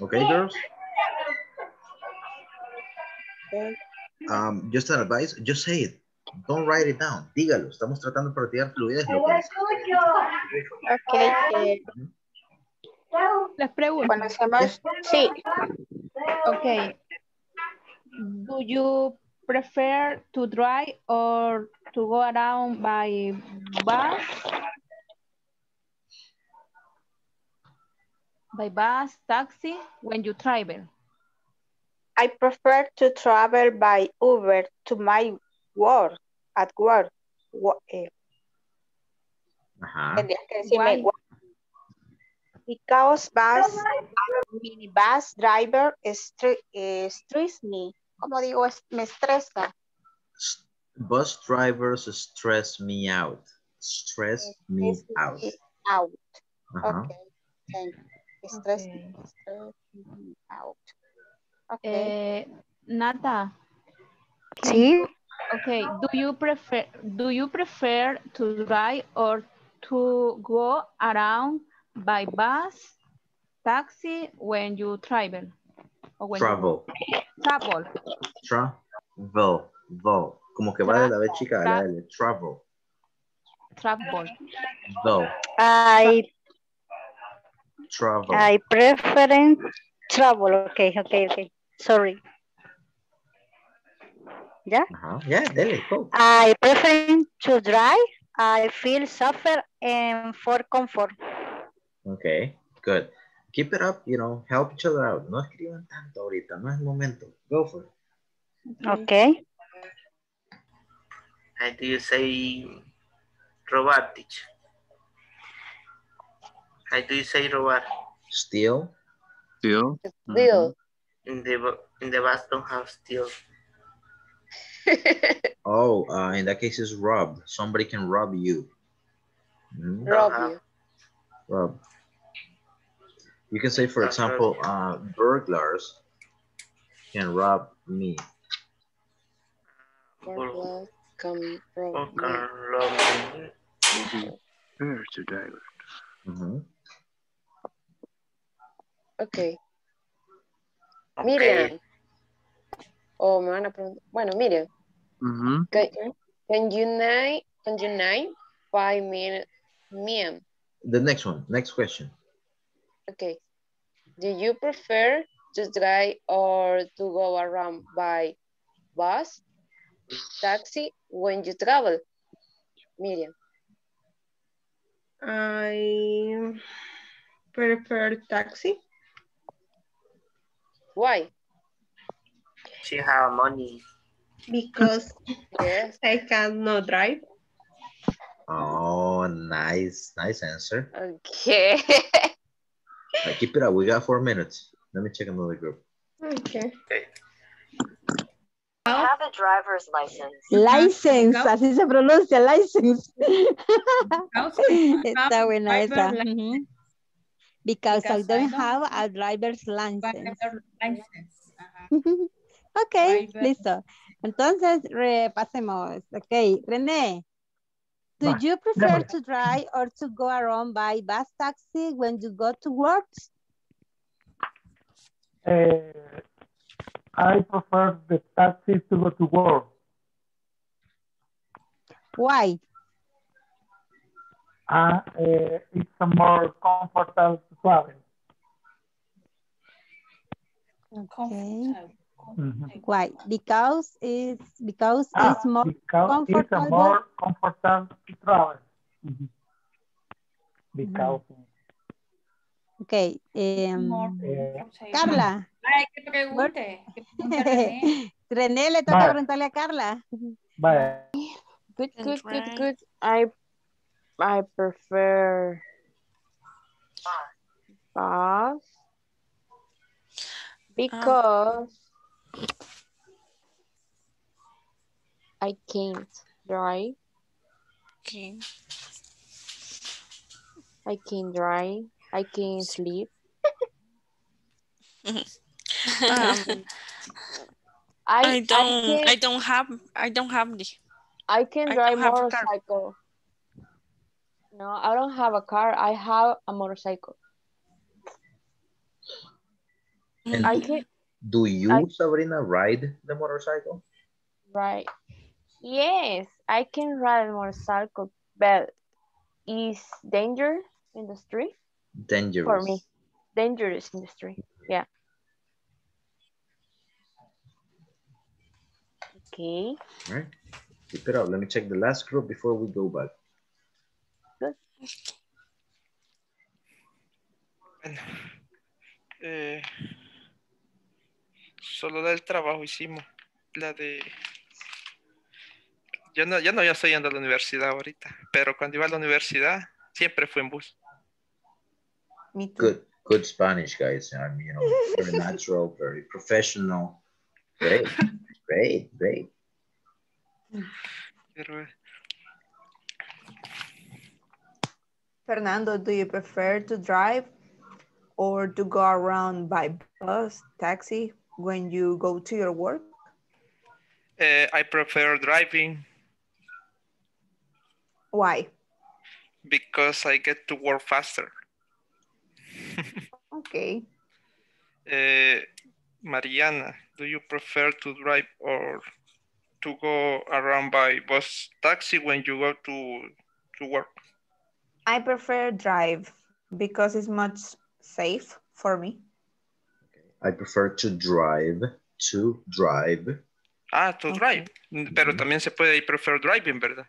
Okay, girls? Um, just an advice, just say it. Don't write it down. Dígalo. Estamos tratando de practicar fluidez. lo. Okay. eh, Les pregunto. conocemos, sí. Okay. Do you prefer to drive or to go around by bus? By bus, taxi, when you travel? I prefer to travel by Uber to my work, at work. Wo- eh, Ajá. tendrías que decirme Why? Because bus, minibus driver stre- eh, stress me. Como digo, me estresa. Bus drivers stress me out. Stress me Stress out. me out. Ajá. Okay. Thank you. Stress, Okay. stress me out. Okay. Eh, Nata. Sí. Okay, do you prefer do you prefer to drive or to go around by bus, taxi when you travel? You Travel. travel. Travel. Vel. Como que va de la B chica a la L. Travel. Travel. Vel. I Travel. I prefer travel. Okay, okay, okay. Sorry. Yeah. Ajá. Yeah, dele, go. I prefer to drive. I feel safer and for comfort. Okay, good. Keep it up, you know, help each other out. No escriban tanto ahorita, no es el momento. Go for it. Okay. How do you say robar, teacher? How do you say robar? Steal. Still. Deal. In the in the bus don't have steel. Oh, uh, in that case, it's rob. Somebody can rob you. Mhm, Rob Uh-huh. you. Rob. You can say, for example, uh, burglars can rob me. Or- Come or from can rob me. Where? Okay. Okay. Miriam. O me van a preguntar. Bueno, Miriam. Mm-hmm. Can, can you name can you name five minutes Miriam? The next one, next question. Okay. Do you prefer to drive or to go around by bus, taxi when you travel? Miriam. I prefer taxi. Why? She have money. Because Yes. I cannot drive. Oh, nice, nice answer. Okay. (laughs) Keep it up. We got four minutes. Let me check another group. Okay. Okay. Have a driver's license. License, Go. así se pronuncia, license. Está buena esa. Because, I Because I don't don't have a driver's license. License. (laughs) Ok, listo. Entonces, repasemos. Ok, René. Do Va, you prefer to drive or to go around by bus taxi when you go to work? Eh, I prefer the taxi to go to work. Why? Uh, eh, it's a more comfortable to travel. Okay. Comfortable. Mhm. Why? Because it's because Ah, it's more because it's a comfortable. more comfortable to travel. Mhm. Because Okay. em, More eh. Carla. Ay, que pregunte. Que (laughs) René. René le toca preguntarle a Carla. vaya, Good, good, good, good. I I prefer bus because I can't drive. Okay. I can't drive. I can't sleep. (laughs) Um, I I don't I I, don't have I don't have the I can I drive don't have a car. motorcycle. No, I don't have a car. I have a motorcycle. I can do you, I- Sabrina, ride the motorcycle? Right. Yes, I can ride a motorcycle, but is danger in the street Dangerous. for me. Dangerous in the street. Yeah. Okay. All right. Keep it up. Let me check the last group before we go back. Eh, solo del trabajo hicimos. La de... Yo no, ya no ya estoy yendo a la universidad ahorita, pero cuando iba a la universidad siempre fue en bus. Me too. Good, good Spanish, guys. I mean, you know, very natural, very professional. Great, great, great. Pero, eh, Fernando, do you prefer to drive or to go around by bus, taxi when you go to your work? eh, I prefer driving Why? because I get to work faster. (laughs) Okay. Eh, Mariana, do you prefer to drive or to go around by bus taxi when you go to, to work? I prefer drive because it's much safe for me. I prefer to drive, to drive. Ah, to drive. Pero también se puede I prefer driving, ¿verdad?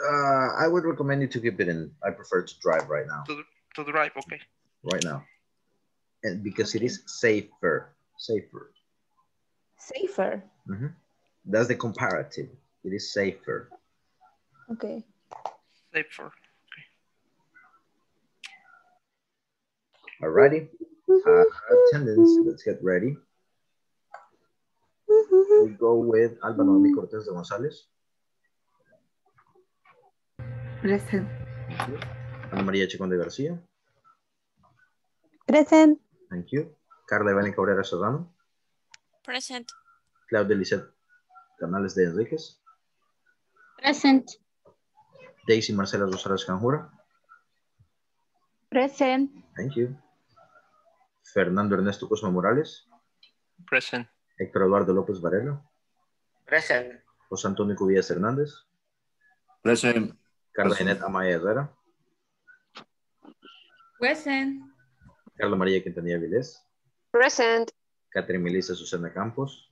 Uh, I would recommend you to keep it in. I prefer to drive right now, To, to drive, okay. right now. And because it is safer, safer. Safer. Mhm. That's the comparative. It is safer. Okay. Safer. Alrighty. Uh, attendance, let's get ready. We go with Alba Noemi Cortez de González. Present. Ana María Chicón de García. Present. Thank you. Carla Iván Cabrera Serrano. Present. Claudia Lisette Canales de Enríquez. Present. Daisy Marcela Rosales Canjura. Present. Thank you. Fernando Ernesto Cosma Morales. Present. Héctor Eduardo López Varela. Present. José Antonio Cubillas Hernández. Present. Carla. Jeanette Amaya Herrera. Present. Carla María Quintanilla Vilés. Present. Catherine Melissa Susana Campos.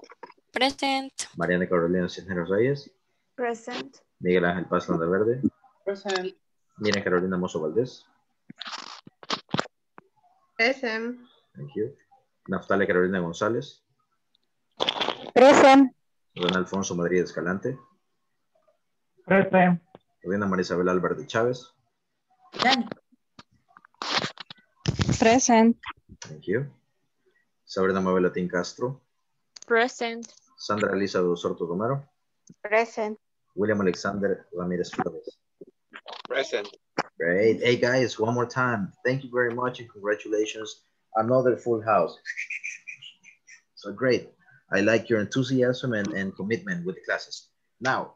Present. Mariana Carolina Cisneros Reyes. Present. Miguel Ángel Paz Landa Verde. Present. Miriam Carolina Mozo Valdés. Present. Thank you. Naftalia Carolina González. Present. Don Alfonso Madrid Escalante. Present. Reina Marisabel Álvarez Chávez. Present. Thank you. Sabrina Mabel Latín Castro. Present. Sandra Elisa dos Sorto Romero. Present. William Alexander Ramirez Flores. Present. Great. Hey guys, one more time. Thank you very much and congratulations. Another full house. So great. I like your enthusiasm and, commitment with the classes. Now,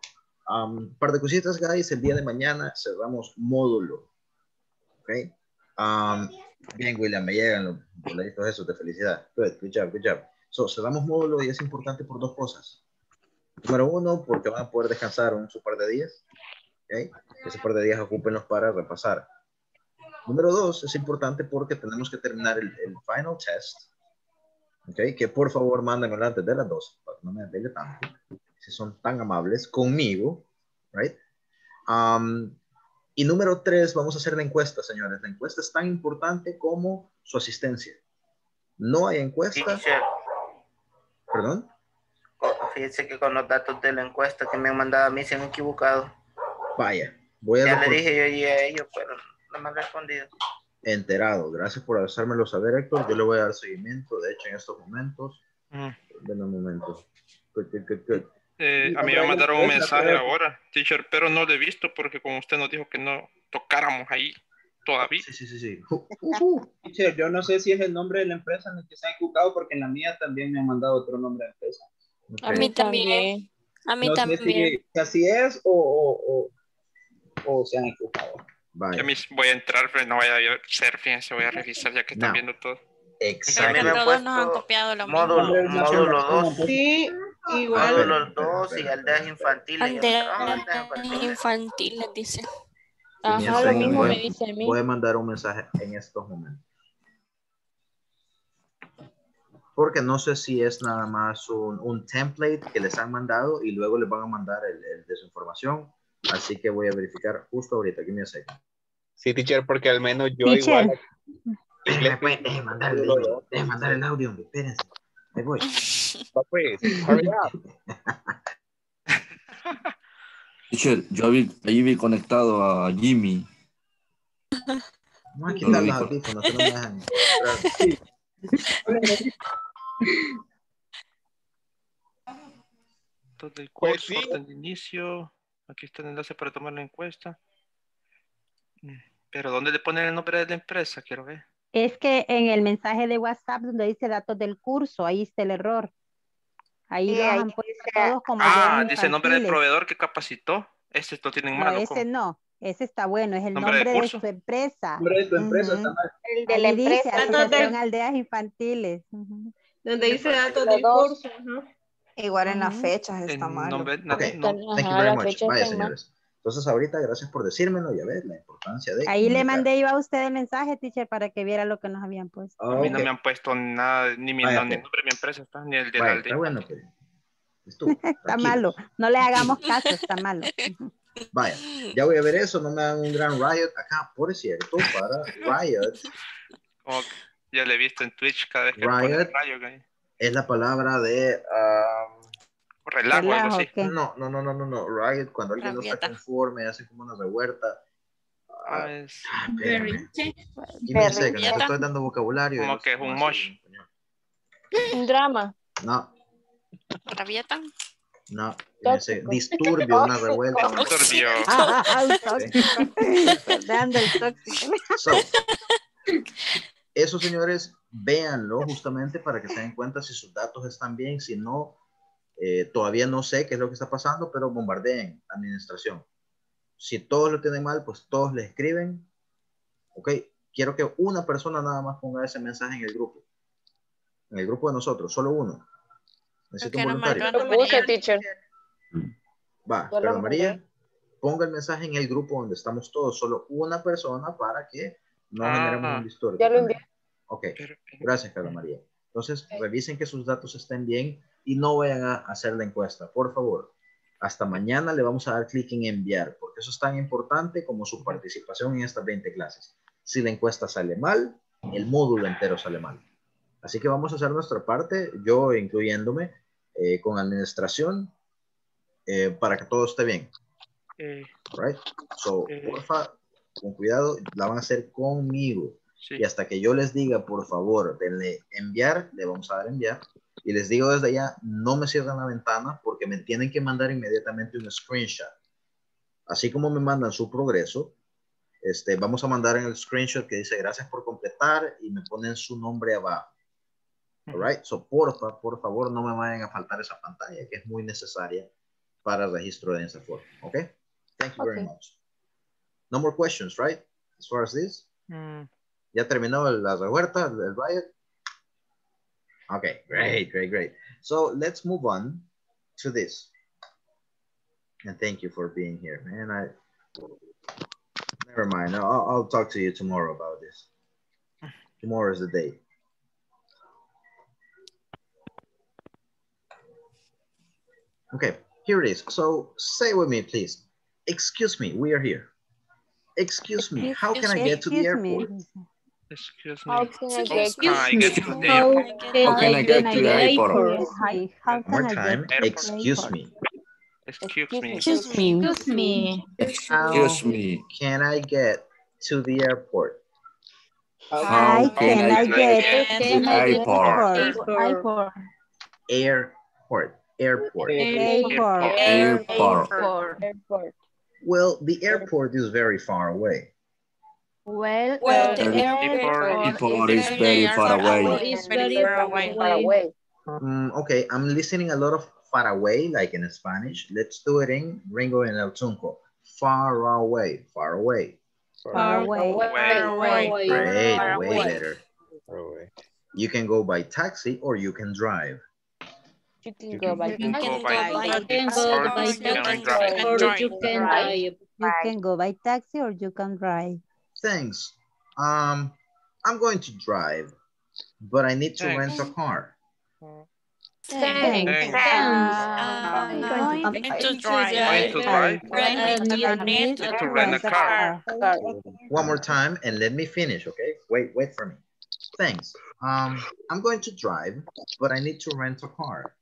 um, par de cositas, guys. El día de mañana cerramos módulo. Okay. Um, bien, William, me llegan los boletitos esos de felicidad. Good, good job, good job. So, cerramos módulo y es importante por dos cosas. Número uno, porque van a poder descansar un par de días. Okay. Ese par de días ocúpenlos para repasar. Número dos, es importante porque tenemos que terminar el, el final test. Ok, que por favor mándenlo antes de las dos, para que no me dele tanto. Si son tan amables conmigo, right? Um, y número tres, vamos a hacer la encuesta, señores. La encuesta es tan importante como su asistencia. No hay encuesta. Teacher, Perdón. co- fíjese que con los datos de la encuesta que me han mandado a mí se han equivocado. Vaya, voy a Ya le dije yo y a ellos, pero no me han respondido. enterado. Gracias por hacérmelo saber, Héctor. Yo le voy a dar seguimiento. De hecho, en estos momentos. Mm. Ven un momento. Eh, a mí me mandaron un mensaje ahora, teacher, pero no lo he visto porque como usted nos dijo que no tocáramos ahí todavía. Sí, sí, sí, sí. (laughs) Teacher, yo no sé si es el nombre de la empresa en el que se han equivocado, porque en la mía también me han mandado otro nombre de empresa. A mí también. A mí no también. sé si, si así es o, o, o, o se han equivocado. Vaya. Yo voy a entrar, pero no voy a ser, fíjense, voy a revisar ya que están No. viendo todo. Exacto. Todos nos han copiado lo mismo. Módulo, módulo 2. Sí, Ah, igual. Módulo 2 y aldeas infantiles. Aldeas Aldeas infantiles. infantiles, dice. Ajá, lo second, mismo voy, me dice a mí. voy a mandar un mensaje en estos momentos. Porque no sé si es nada más un, un template que les han mandado y luego les van a mandar el, el de su información. Así que voy a verificar justo ahorita. Give me a second. Sí, teacher, porque al menos yo Teacher. igual. Déjenme, pues, mandar el, déjenme mandar el audio, espérense. Ahí voy. (laughs) Pues, hurry up. (laughs) Teacher, yo vi, ahí vi conectado a Jimmy. Vamos a quitar los audífonos, no me dejan. Todo el Pues curso, sí. orden de inicio. Aquí está el enlace para tomar la encuesta. Mm, Pero ¿dónde le ponen el nombre de la empresa? Quiero ver. Es que en el mensaje de WhatsApp donde dice datos del curso, ahí está el error. Ahí ahí han puesto todos como Ah, dice el nombre del proveedor que capacitó. Este lo tienen No, malo. ese ¿cómo? no, ese está bueno, es el ¿Nombre de su empresa. Nombre de tu empresa Ujú. está mal. El de la Ahí dice del- Aldeas Infantiles. Donde dice datos del curso. ajá. Igual en las fechas está mal. nombre, no, Ok, no- thank you Ajá, very la much. fecha Vaya, está mal. señores. Entonces, ahorita, gracias por decírmelo. Ya ves la importancia de. Ahí le mandé yo a usted el mensaje, teacher, para que viera lo que nos habían puesto. a mí no me han puesto nada, ni mi Vaya, no, ni el pues. nombre de mi empresa está, ni el de la Vaya, aldea. está bueno. Estuvo, (laughs) Está malo, no le hagamos caso, está malo. (laughs) Vaya, ya voy a ver eso. No me hagan un gran riot acá, por cierto, para (laughs) riot Como ya le he visto en Twitch cada vez que pone Riot. rayo. Güey. es la palabra de. ah, Relajo, algo Relajo, así. ¿qué? no, no, no, no, no, no. Riot, cuando alguien no está Rabieta. conforme, hace como una revuelta. Ah, es Ah, espérame. Berrinche. Give me a second, Berrinche. te estoy dando vocabulario. y Como no sé que es cómo un hacerlo mosh. en español. Un drama. No, ¿Rabieta? no. give me a second. Disturbio, una revuelta. (laughs) una- Turbio. Ah, un tóxico. Dando el tóxico. So, eso, señores, véanlo justamente para que se den cuenta si sus datos están bien. Si no, eh, todavía no sé qué es lo que está pasando, pero bombardeen administración. Si todos lo tienen mal, pues todos le escriben. Ok, quiero que una persona nada más ponga ese mensaje en el grupo. En el grupo de nosotros, solo uno. Necesito un voluntario. Va, pero. María, ponga el mensaje en el grupo donde estamos todos, solo una persona para que no Ah. generemos un disturbio. Ya lo envié. Ok, Pero- gracias, Carla María. Entonces, revisen que sus datos estén bien y no vayan a hacer la encuesta, por favor. Hasta mañana le vamos a dar clic en enviar, porque eso es tan importante como su participación en estas 20 clases. Si la encuesta sale mal, el módulo entero sale mal. Así que vamos a hacer nuestra parte, yo incluyéndome, eh, con administración, eh, para que todo esté bien. eh, Right? So, Eh. porfa, con cuidado, la van a hacer conmigo. Sí. Y hasta que yo les diga, por favor, denle enviar, le vamos a dar enviar. Y les digo desde ya, no me cierran la ventana porque me tienen que mandar inmediatamente un screenshot. Así como me mandan su progreso, este, vamos a mandar en el screenshot que dice gracias por completar y me ponen su nombre abajo. Alright, so porfa, por favor, no me vayan a faltar esa pantalla que es muy necesaria para el registro de Instaform. Ok? Thank you very Okay. much. No more questions, right? As far as this. Mm, ¿Ya terminó la revuelta, el riot? Okay, great, great, great. So let's move on to this. And thank you for being here, man. I never mind. I'll, I'll talk to you tomorrow about this. Tomorrow is the day. Okay, here it is. So say with me, please. Excuse me, we are here. Excuse me, how can I get to the airport? Excuse me. How can I get How can I get to the airport? How can I get to the airport? How One more can I time. get to the Excuse me. Excuse me. Excuse me. Excuse me. Excuse me. Can I get to the airport? How can I get to to the airport? airport? Airport. Airport. Airport. Airport. Airport. Well, the airport is very far away. Well, Well, the the airport Airport is very far away. It's very far away. Far away. Mm, okay, I'm listening a lot of far away, like in Spanish. Let's do it in Ringo and El Tunco. Far away, far away. Far away. Away. Away. Great, Far way away. better. You can go by taxi or you can drive. You can go by You can go by You taxi can go or by taxi or you can drive. You can go by taxi or you can drive. Thanks. Um, I'm going to drive, but I need to rent a car. Thanks. Thanks. I'm going going to drive. Going to drive. I need to To rent a car. One more time and let me finish, okay? Wait, wait for me. Thanks. Um, I'm going to drive, but I need to rent a car.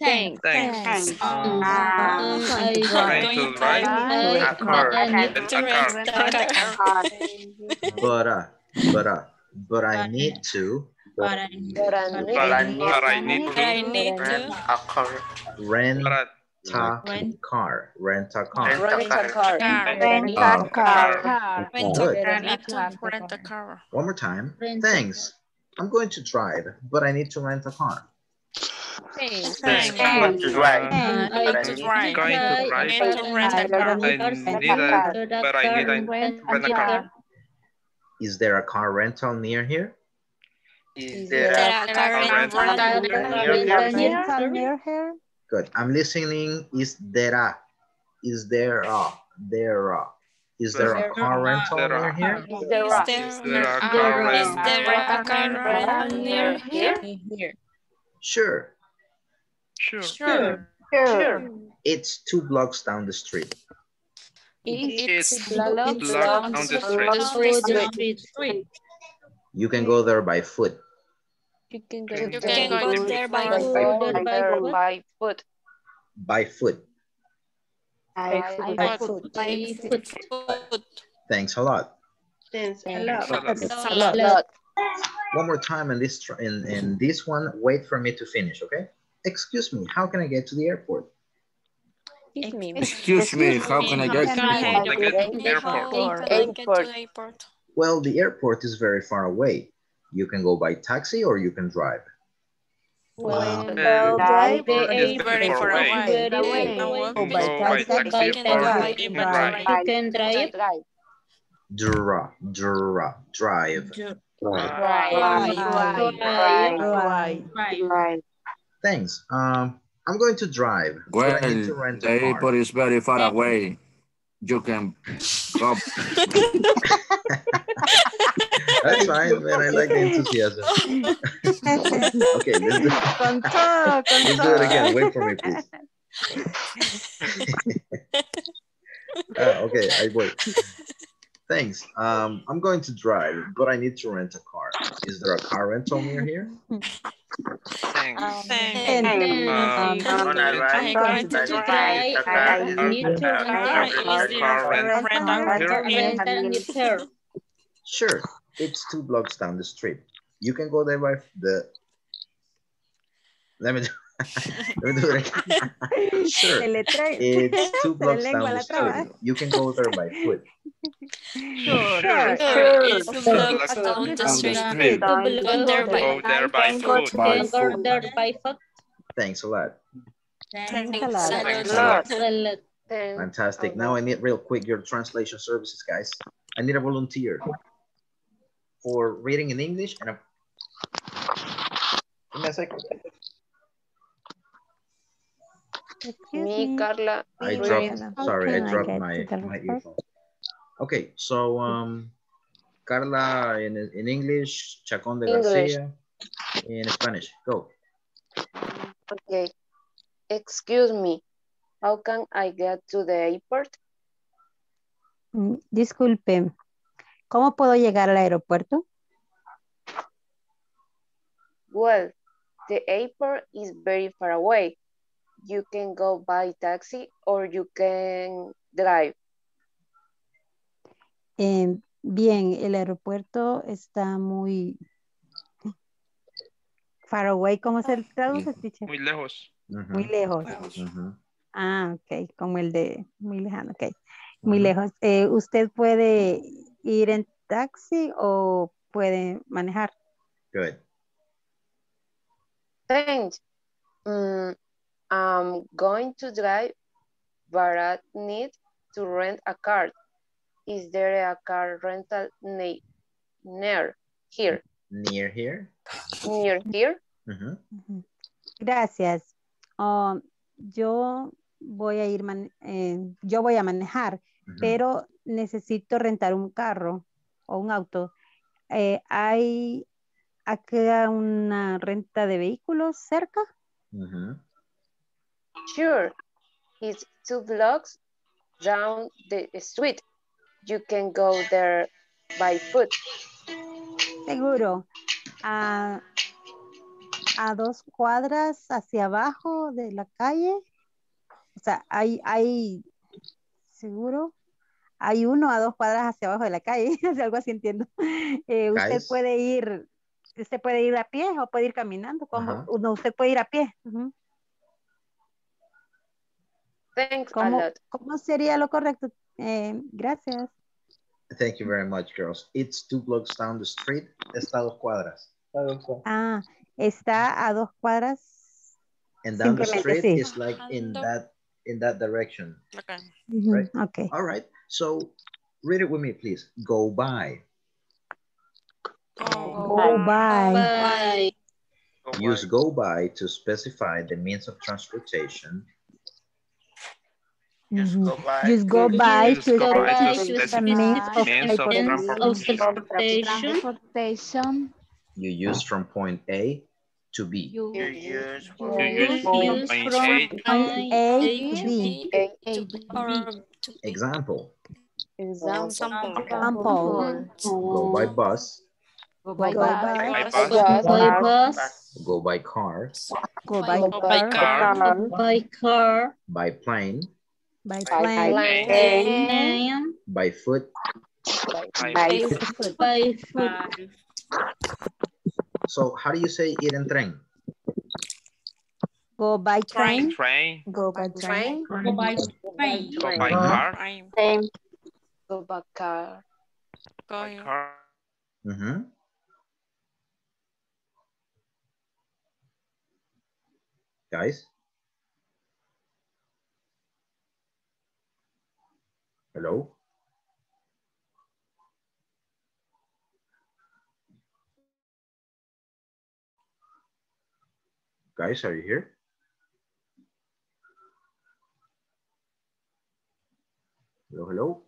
Thanks. Thanks. Um, I'm I'm Going going to to drive. drive. A car. I need to rent a car. But uh, but uh, but I need to But I But I need But I need But I need but I to need to a car. rent but a car. Rent a car. Rent rent a car. Rent a a car. Car. Rent Good. a I need to rent a car. One more time. Thanks. I'm going to drive, but I need to rent a car. Thanks. Thanks. I'm to drive. I But I need to need. Going to I need to rent a car. I need a, but I need a rent a car. Is there a car rental near here? Is There there are car rental rental near Rental near here? Good. I'm listening. Is there a? Is there a? There a? Is there a car rental There near here? Is a- Is a a- is there a car rental near here? Sure. Sure. Sure. Sure. It's two blocks down the street. It's blocked blocked on the street. street. You can go there by foot. You can go You there can go there by by foot. there by foot. By foot. By By foot. foot. By foot. Thanks a lot. Thanks a lot. Thanks a lot. One more time in this tr- in, in this one, wait for me to finish, okay? Excuse me, how can I get to the airport? Excuse me. Excuse me, how can I get can to the How airport? can I get to the airport? Well, the airport is very far away. You can go by taxi or you can drive. Well, Uh, drive it's It's very far away. Very away. Now, Go by by taxi taxi or or you by can drive. drive. You can drive. Drive. Dra, dra, drive. Drive. Drive. Drive. Thanks. Um, I'm going to drive. but Well, I need to rent the a car. airport is very far away. You can go. (laughs) That's fine, man. I like the enthusiasm. (laughs) okay, let's do, Con todo, con let's do it again. Wait for me, please. Ah, (laughs) okay, I wait. Thanks. Um, I'm going to drive, but I need to rent a car. Is there a car rental near here? Thanks. Um, I'm gonna I'm ride. going to but try. the car I need to not- rent a car. Is there Car a rental rental here? rental here? Sure. It's two blocks down the street. You can go there by the. Let me do, let me do it again. Sure. Se le trae. It's two Se le blocks lengua down la the traba, street. You can go there by foot. Sure. Sure, it's two blocks down the street. street. Go there by Go there by foot. By Go foot. there by foot. Thanks a lot. Thanks a lot. Thanks a a lot. lot. Thanks Fantastic. a Now lot. I need real quick your translation services, guys. I need a volunteer for reading in English and a. Give me a second. Excuse Me, me. Carla. I dropped, sorry, I dropped my, my earphone. Okay, so, um, Carla in, in English, Chacon de English. Garcia in Spanish. Go. Okay. Excuse me. How can I get to the airport? Mm, Disculpe. ¿Cómo puedo llegar al aeropuerto? Well, the airport is very far away. You can go by taxi or you can drive. Eh, bien, el aeropuerto está muy far away. ¿Cómo se traduce, teacher? Muy lejos. Muy lejos. Ah, ok, como el de muy lejano, ok. Muy lejos. Eh, ¿Usted puede ir en taxi o puede manejar? Good. Thanks. Mm, I'm going to drive, but I need to rent a car. Is there a car rental ne- near here? Near here. Near here? Mhm. Ujú. Gracias. Um, yo voy a ir, man- eh, yo voy a manejar, Ujú. pero necesito rentar un carro o un auto. Eh, ¿Hay acá una renta de vehículos cerca? Ujú. Sure. It's two blocks down the street. You can go there by foot. Seguro. A, a dos cuadras hacia abajo de la calle. O sea, hay, hay, seguro, hay uno a dos cuadras hacia abajo de la calle, (laughs) algo así entiendo. Eh, usted Guys. puede ir, usted puede ir a pie o puede ir caminando, como, Ajá. no, usted puede ir a pie. Thanks a lot. cómo sería lo correcto? Eh, gracias. Thank you very much, girls. It's two blocks down the street. Está a dos cuadras. Ah, está a dos cuadras. And down the street sí. is like in that in that direction. Okay. Ujú, Right. Ok. All right. So read it with me, please. Go by. Go by. Bye. Use go by to specify the means of transportation. Ujú. go by. Just go by Just to go by to specify specify the means of means of transportation. transportation. Transportation. You use from point A to B. You You use You use from point A Point A to B. A, or to be Example, example. Example. Example. go by bus, Go Go by by by bus. bus, Bus, by car, bus, go by car, Go by car. car. by car, by plane, By by plane. plane, by foot. by by, foot. by foot. So how do you say ir en tren? Go by train. train, Go by train. train, Go by train. go by car, Time. go by car, by Go. car. Mhm. Guys? Hello? Guys, are you here? Hello, hello?